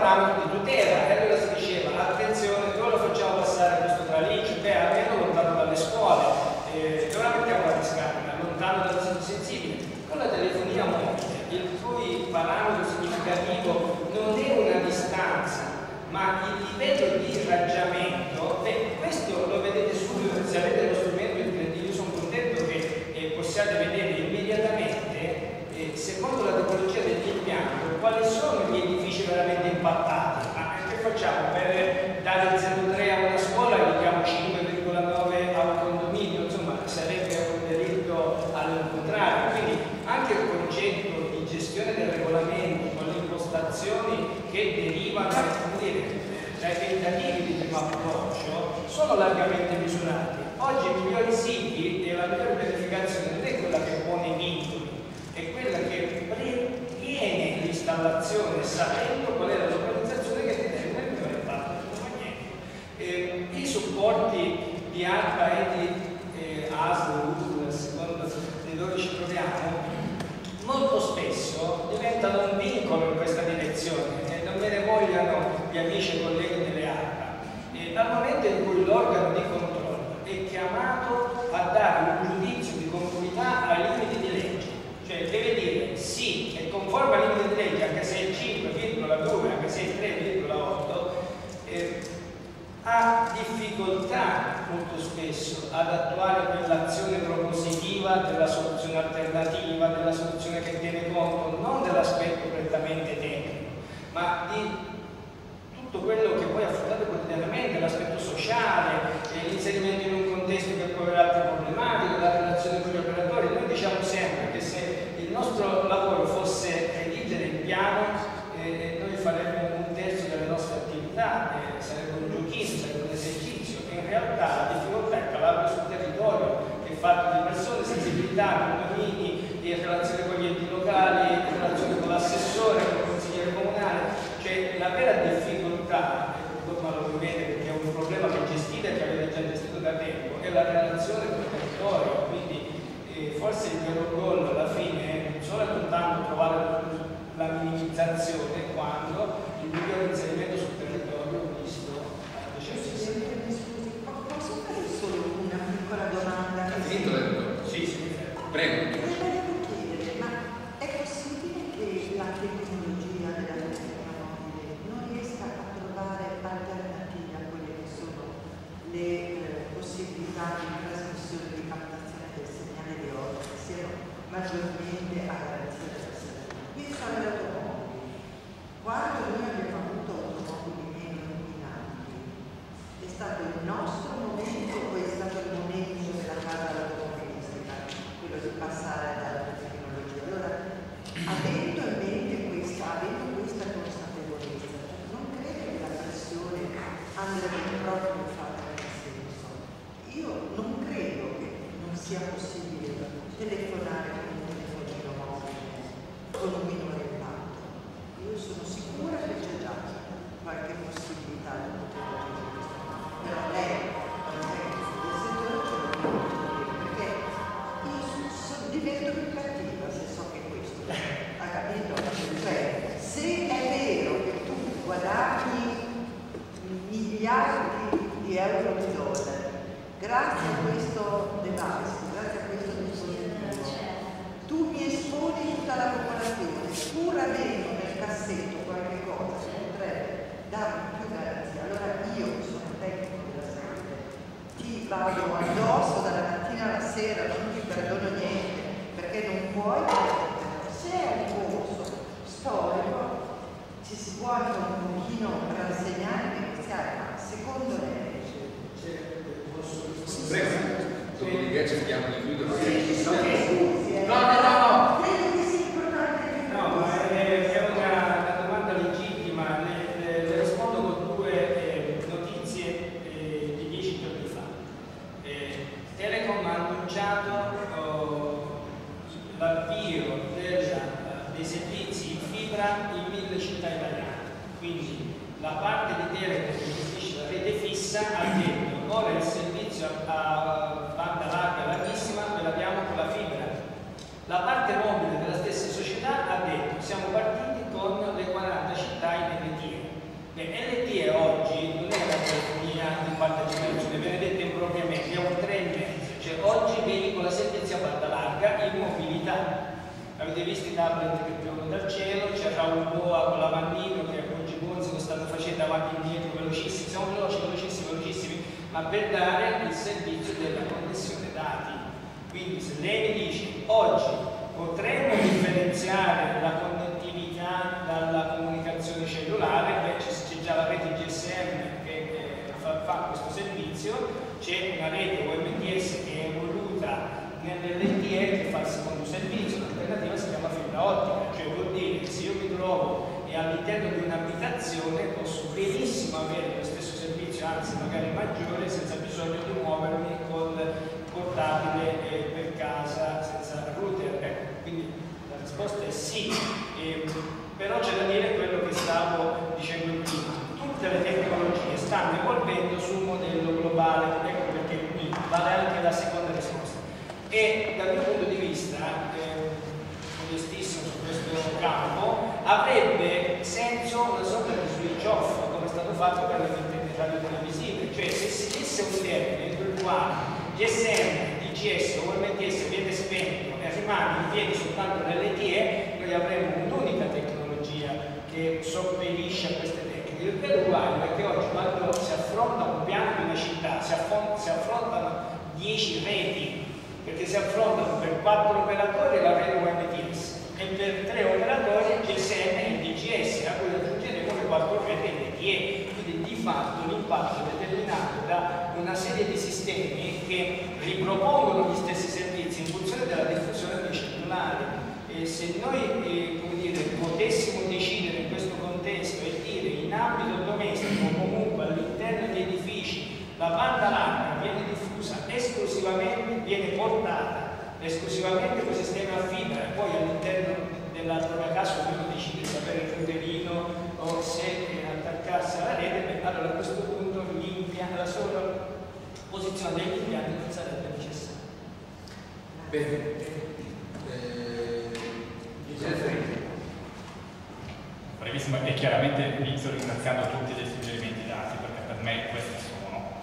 tornaram tudo terra. facciamo? Per dare il 0,3 a una scuola gli diamo 5,9 a un condominio, insomma sarebbe un delitto al contrario. Quindi anche il concetto di gestione del regolamento con le impostazioni che derivano eh, dire, dai tentativi di primo approccio sono largamente misurati. Oggi i migliori siti e la migliore pianificazione non è quella che pone i vincoli, è quella che previene l'installazione sapendo difficoltà molto spesso ad attuare quell'azione propositiva della soluzione alternativa, della soluzione che tiene conto non dell'aspetto prettamente tecnico, ma di tutto quello che voi affrontate quotidianamente, l'aspetto sociale, eh, l'inserimento in un contesto che poi altri fatto di persone, sensibilità, condomini, in relazione con gli enti locali, in relazione con l'assessore, con il consigliere comunale, cioè la vera difficoltà, ma lo vede perché è un problema che gestite, e che avete già gestito da tempo, è la relazione con il territorio, quindi eh, forse il vero gol alla fine non solo è soltanto trovare la minimizzazione quando il migliore inserimento sul la parte mobile della stessa società ha detto siamo partiti con le 40 città in LTE. Beh, LTE oggi non è la telefonia di quarta generazione, ve ne detto impropriamente, è un 3,5, cioè oggi veicola servizi a banda larga in mobilità. Avete visto i tablet che piovono dal cielo, c'era un boa con la Mannino che con Gibonzi lo stanno facendo avanti e indietro velocissimi, siamo veloci, velocissimi, velocissimi, ma per dare il servizio della connessione dati. Quindi se lei mi dice oggi potremmo differenziare la connettività dalla comunicazione cellulare, c'è già la rete GSM che eh, fa, fa questo servizio, c'è una rete UMTS che è evoluta nell'LTE che fa il secondo servizio, l'alternativa si chiama fibra ottica, cioè vuol dire che se io mi trovo e all'interno di un'abitazione posso benissimo avere lo stesso servizio, anzi magari maggiore, senza bisogno di muovermi con portabile per casa senza router. Ecco, quindi la risposta è sì, Eh, però c'è da dire quello che stavo dicendo prima. Tutte le tecnologie stanno evolvendo su un modello globale, ecco perché qui vale anche la seconda risposta. E dal mio punto di vista, eh, onestissimo su questo campo, avrebbe senso una sorta di switch off, come è stato fatto per le radio televisive, cioè se si desse un termine entro il quale GSM, DGS o UMTS viene spento e rimane in piedi soltanto l'LTE, noi avremo un'unica tecnologia che sopperisce a queste tecniche. Il vero guaio è che oggi quando si affronta un piano di una città, si, si affrontano 10 reti, perché si affrontano per 4 operatori la rete UMTS e per 3 operatori GSM e DGS, a cui aggiungeremo le 4 reti LTE. Quindi di fatto l'impatto è determinato da una serie di sistemi che ripropongono gli stessi servizi in funzione della diffusione dei cellulari. E se noi eh, dire, potessimo decidere in questo contesto e dire in ambito domestico comunque all'interno di edifici la banda larga viene diffusa esclusivamente, viene portata esclusivamente con sistema a fibra e poi all'interno della propria casa ognuno decide se avere il routerino o se attaccarsi alla rete, allora a questo punto posizione degli impianti non sarebbe necessario. Bene. Eh. Brevissimo e chiaramente inizio ringraziando tutti dei suggerimenti dati perché per me questi sono.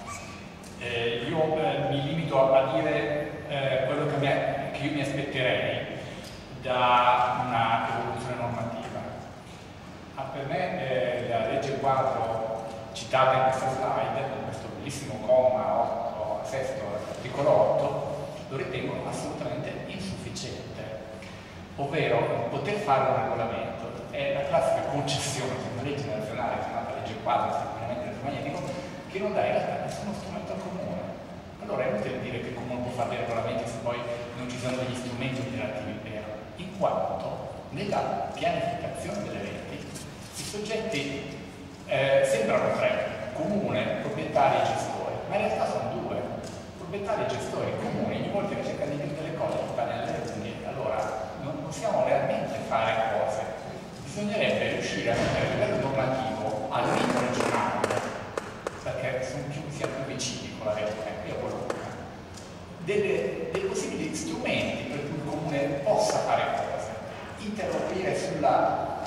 Eh, io eh, mi limito a dire eh, quello che, me, che, io mi aspetterei da una evoluzione normativa. Ah, per me eh, la legge quadro citata in questa slide, in questo bellissimo comma 8, sesto, articolo 8, lo ritengo assolutamente insufficiente, ovvero poter fare un regolamento è la classica concessione di una legge nazionale chiamata legge quadro sicuramente elettromagnetico che non dà in realtà nessuno strumento al comune. Allora è inutile dire che il comune può fare dei regolamenti se poi non ci sono degli strumenti operativi per, in quanto nella pianificazione delle reti i soggetti eh, sembrano tre, comune, proprietari e gestori, ma in realtà sono due, proprietari e gestori comuni, ogni volta che cercano di dire delle cose che fanno nelle reti, allora non possiamo realmente fare cose. Bisognerebbe riuscire a mettere a livello normativo al ritmo regionale, perché più, siamo più vicini con la regione, qui a Bologna, delle, dei possibili strumenti per cui il comune possa fare cose, interloquire sulla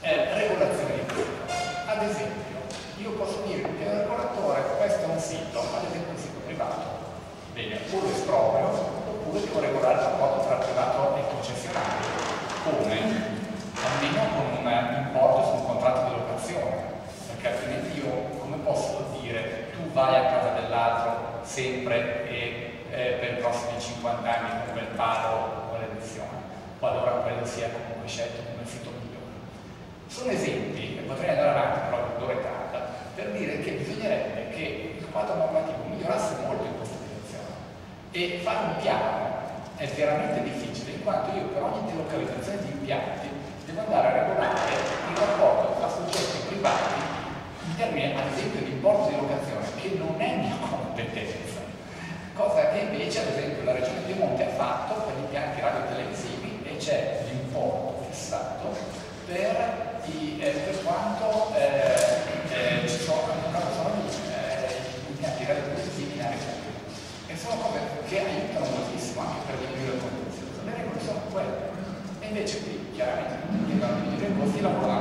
eh, regolazione di questo. Ad esempio, io posso dire che il regolatore, questo è un sito, ad esempio un sito privato, bene, o lo esproprio, oppure devo regolare il rapporto tra privato e concessionario, come almeno con un importo su un contratto di locazione, perché altrimenti io come posso dire tu vai a casa dell'altro sempre e eh, per i prossimi 50 anni con quel palo o l'edizione, qualora quello sia comunque scelto come sito migliore. Sono esempi, e potrei andare avanti però l'ora è tanta, per dire che bisognerebbe che il quadro normativo migliorasse molto in direzione e fare un piano è veramente difficile in quanto io per ogni delocalizzazione di impianti devo andare a regolare il rapporto tra soggetti privati in termini ad esempio di importo di locazione che non è mia competenza. Cosa che invece ad esempio la regione Piemonte ha fatto per gli impianti radiotelevisivi e c'è l'importo fissato per, i, eh, per quanto eh, eh, ci sono, sono gli impianti radiotelevisivi in area e sono cose che aiutano moltissimo anche per diminuire il contenzioso le regole sono quelle e invece qui chiaramente non devono diminuire i costi lavorare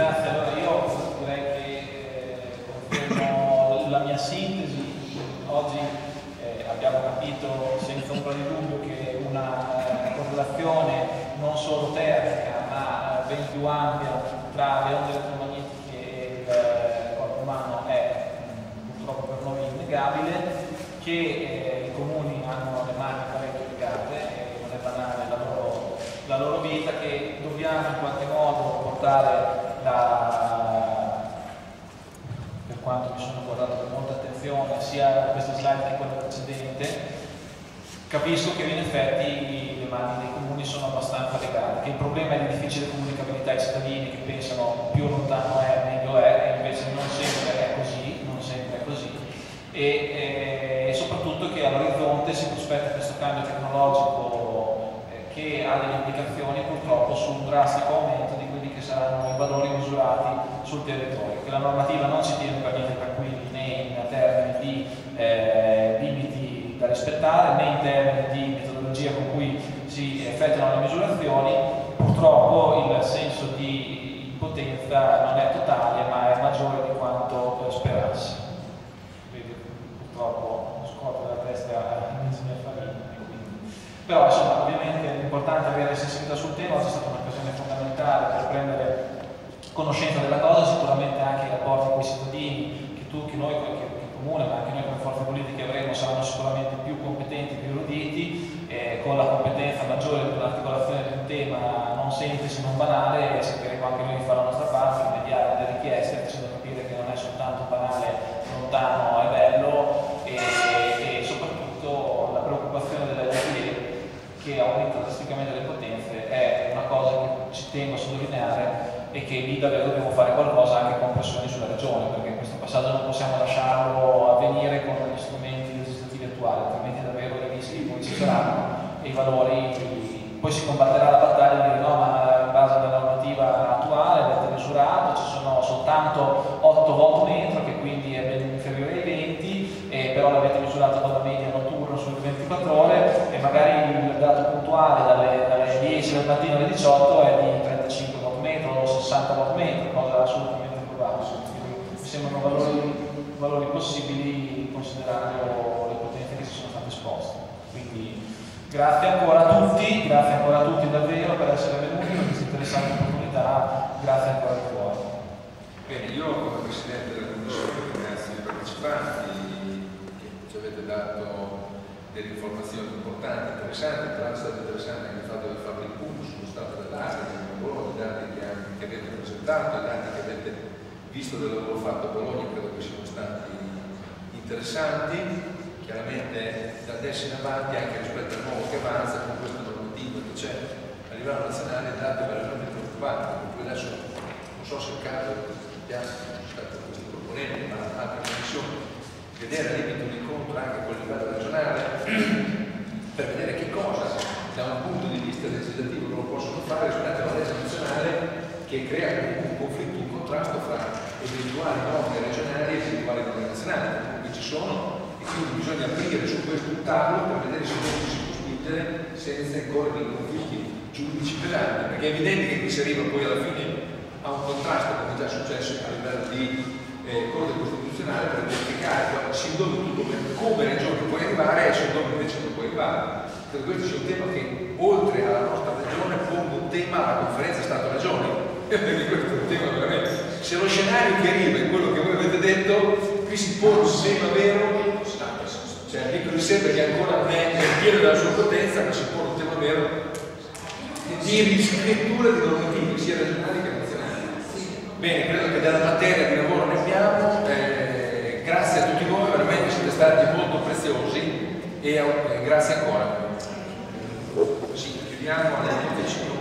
grazie. Allora io direi che eh, confermo la mia sintesi. Oggi eh, abbiamo capito senza ombra di dubbio che una eh, correlazione non solo termica ma eh, ben più ampia tra le onde elettromagnetiche e il eh, corpo umano è mh, purtroppo per noi innegabile, che eh, i comuni hanno le mani parecchio legate non è banale la loro, la loro vita, che dobbiamo in qualche modo portare la, per quanto mi sono guardato con molta attenzione sia questa slide che quella precedente, capisco che in effetti le mani dei comuni sono abbastanza legate, che il problema è di difficile comunicabilità ai cittadini che pensano più lontano è meglio è, e invece non sempre è così, non sempre è così, e, e, e soprattutto che all'orizzonte si prospetta questo cambio tecnologico eh, che ha delle implicazioni purtroppo su un drastico aumento di quelli che saranno i valori misurati sul territorio, che la normativa non ci tiene per niente tranquilli termini di eh, limiti da rispettare né in termini di metodologia con cui si effettuano le misurazioni, purtroppo il senso di impotenza non è totale ma è maggiore di quanto eh, sperassi. Quindi, purtroppo scoppia dalla testa mia famiglia. Quindi. Però insomma ovviamente è importante avere sensibilità sul tema, è stata un'occasione fondamentale per prendere conoscenza della cosa, sicuramente anche i rapporti con i cittadini che tu, che noi, che comune, ma anche noi come forze politiche avremo saranno sicuramente più competenti, più eruditi, eh, con la competenza maggiore dell'articolazione di un tema non semplice, non banale, e cercheremo anche noi di fare la nostra parte, di mediare le richieste, facendo capire che non è soltanto banale, lontano e bello, e, e soprattutto la preoccupazione della gente che aumenta drasticamente le potenze è una cosa che ci tengo a sottolineare e che lì davvero dobbiamo fare qualcosa anche con persone passaggio non possiamo lasciarlo avvenire con gli strumenti legislativi attuali, altrimenti davvero i rischi poi ci saranno e i valori, poi si combatterà la battaglia di dire no, ma in base alla normativa attuale avete misurato, ci sono soltanto 8 volt metro, che quindi è ben inferiore ai 20, e però l'avete misurato con la media notturna sulle 24 ore e magari il dato puntuale dalle, dalle 10 del mattino alle 18 è di 35 volt metro o 60 volt metro, cosa assolutamente sembrano valori, valori possibili considerando le potenze che si sono state esposte. Quindi grazie ancora a tutti, grazie ancora a tutti davvero per essere venuti, per questa interessante opportunità, grazie ancora di cuore. Bene, io come Presidente della Commissione ringrazio i partecipanti che ci avete dato delle informazioni importanti, interessanti, tra l'altro è stato interessante anche il fatto di fare il punto sullo stato dell'arte, del lavoro, i dati che, che avete presentato, i dati che avete visto del lavoro fatto a Bologna, credo che siano stati interessanti, chiaramente da adesso in avanti anche rispetto al nuovo che avanza con questo normativo che c'è a livello nazionale date veramente preoccupanti, per cui adesso non so se il caso rispetto a questi proponenti, ma altre commissioni, vedere al limite incontro anche con il livello regionale per vedere che cosa da un punto di vista legislativo loro possono fare rispetto alla legge nazionale che crea un conflitto, un contrasto fra eventuali norme regionali e eventuali norme nazionali, che ci sono e quindi bisogna aprire su questo tavolo per vedere se non si può spingere senza incorrere in conflitti giuridici pesanti, perché è evidente che qui si arriva poi alla fine a un contrasto, come è già successo a livello di eh, Corte Costituzionale, per verificare sin dove tu come, regione puoi arrivare e sin dove invece non puoi arrivare. Credo questo sia un tema che oltre alla nostra regione ponga un tema alla conferenza Stato-Regioni, perché questo è un tema veramente. Se lo scenario che arriva è quello che voi avete detto, qui si pone tema vero, cioè dico di sempre che ancora non è nel pieno della sua potenza, ma si pone un tema vero di riscrittura di normativi sia regionali che nazionali. Bene, credo che della materia di lavoro ne abbiamo, eh, grazie a tutti voi, veramente siete stati molto preziosi e eh, grazie ancora. Sì, chiudiamo alle 11.04.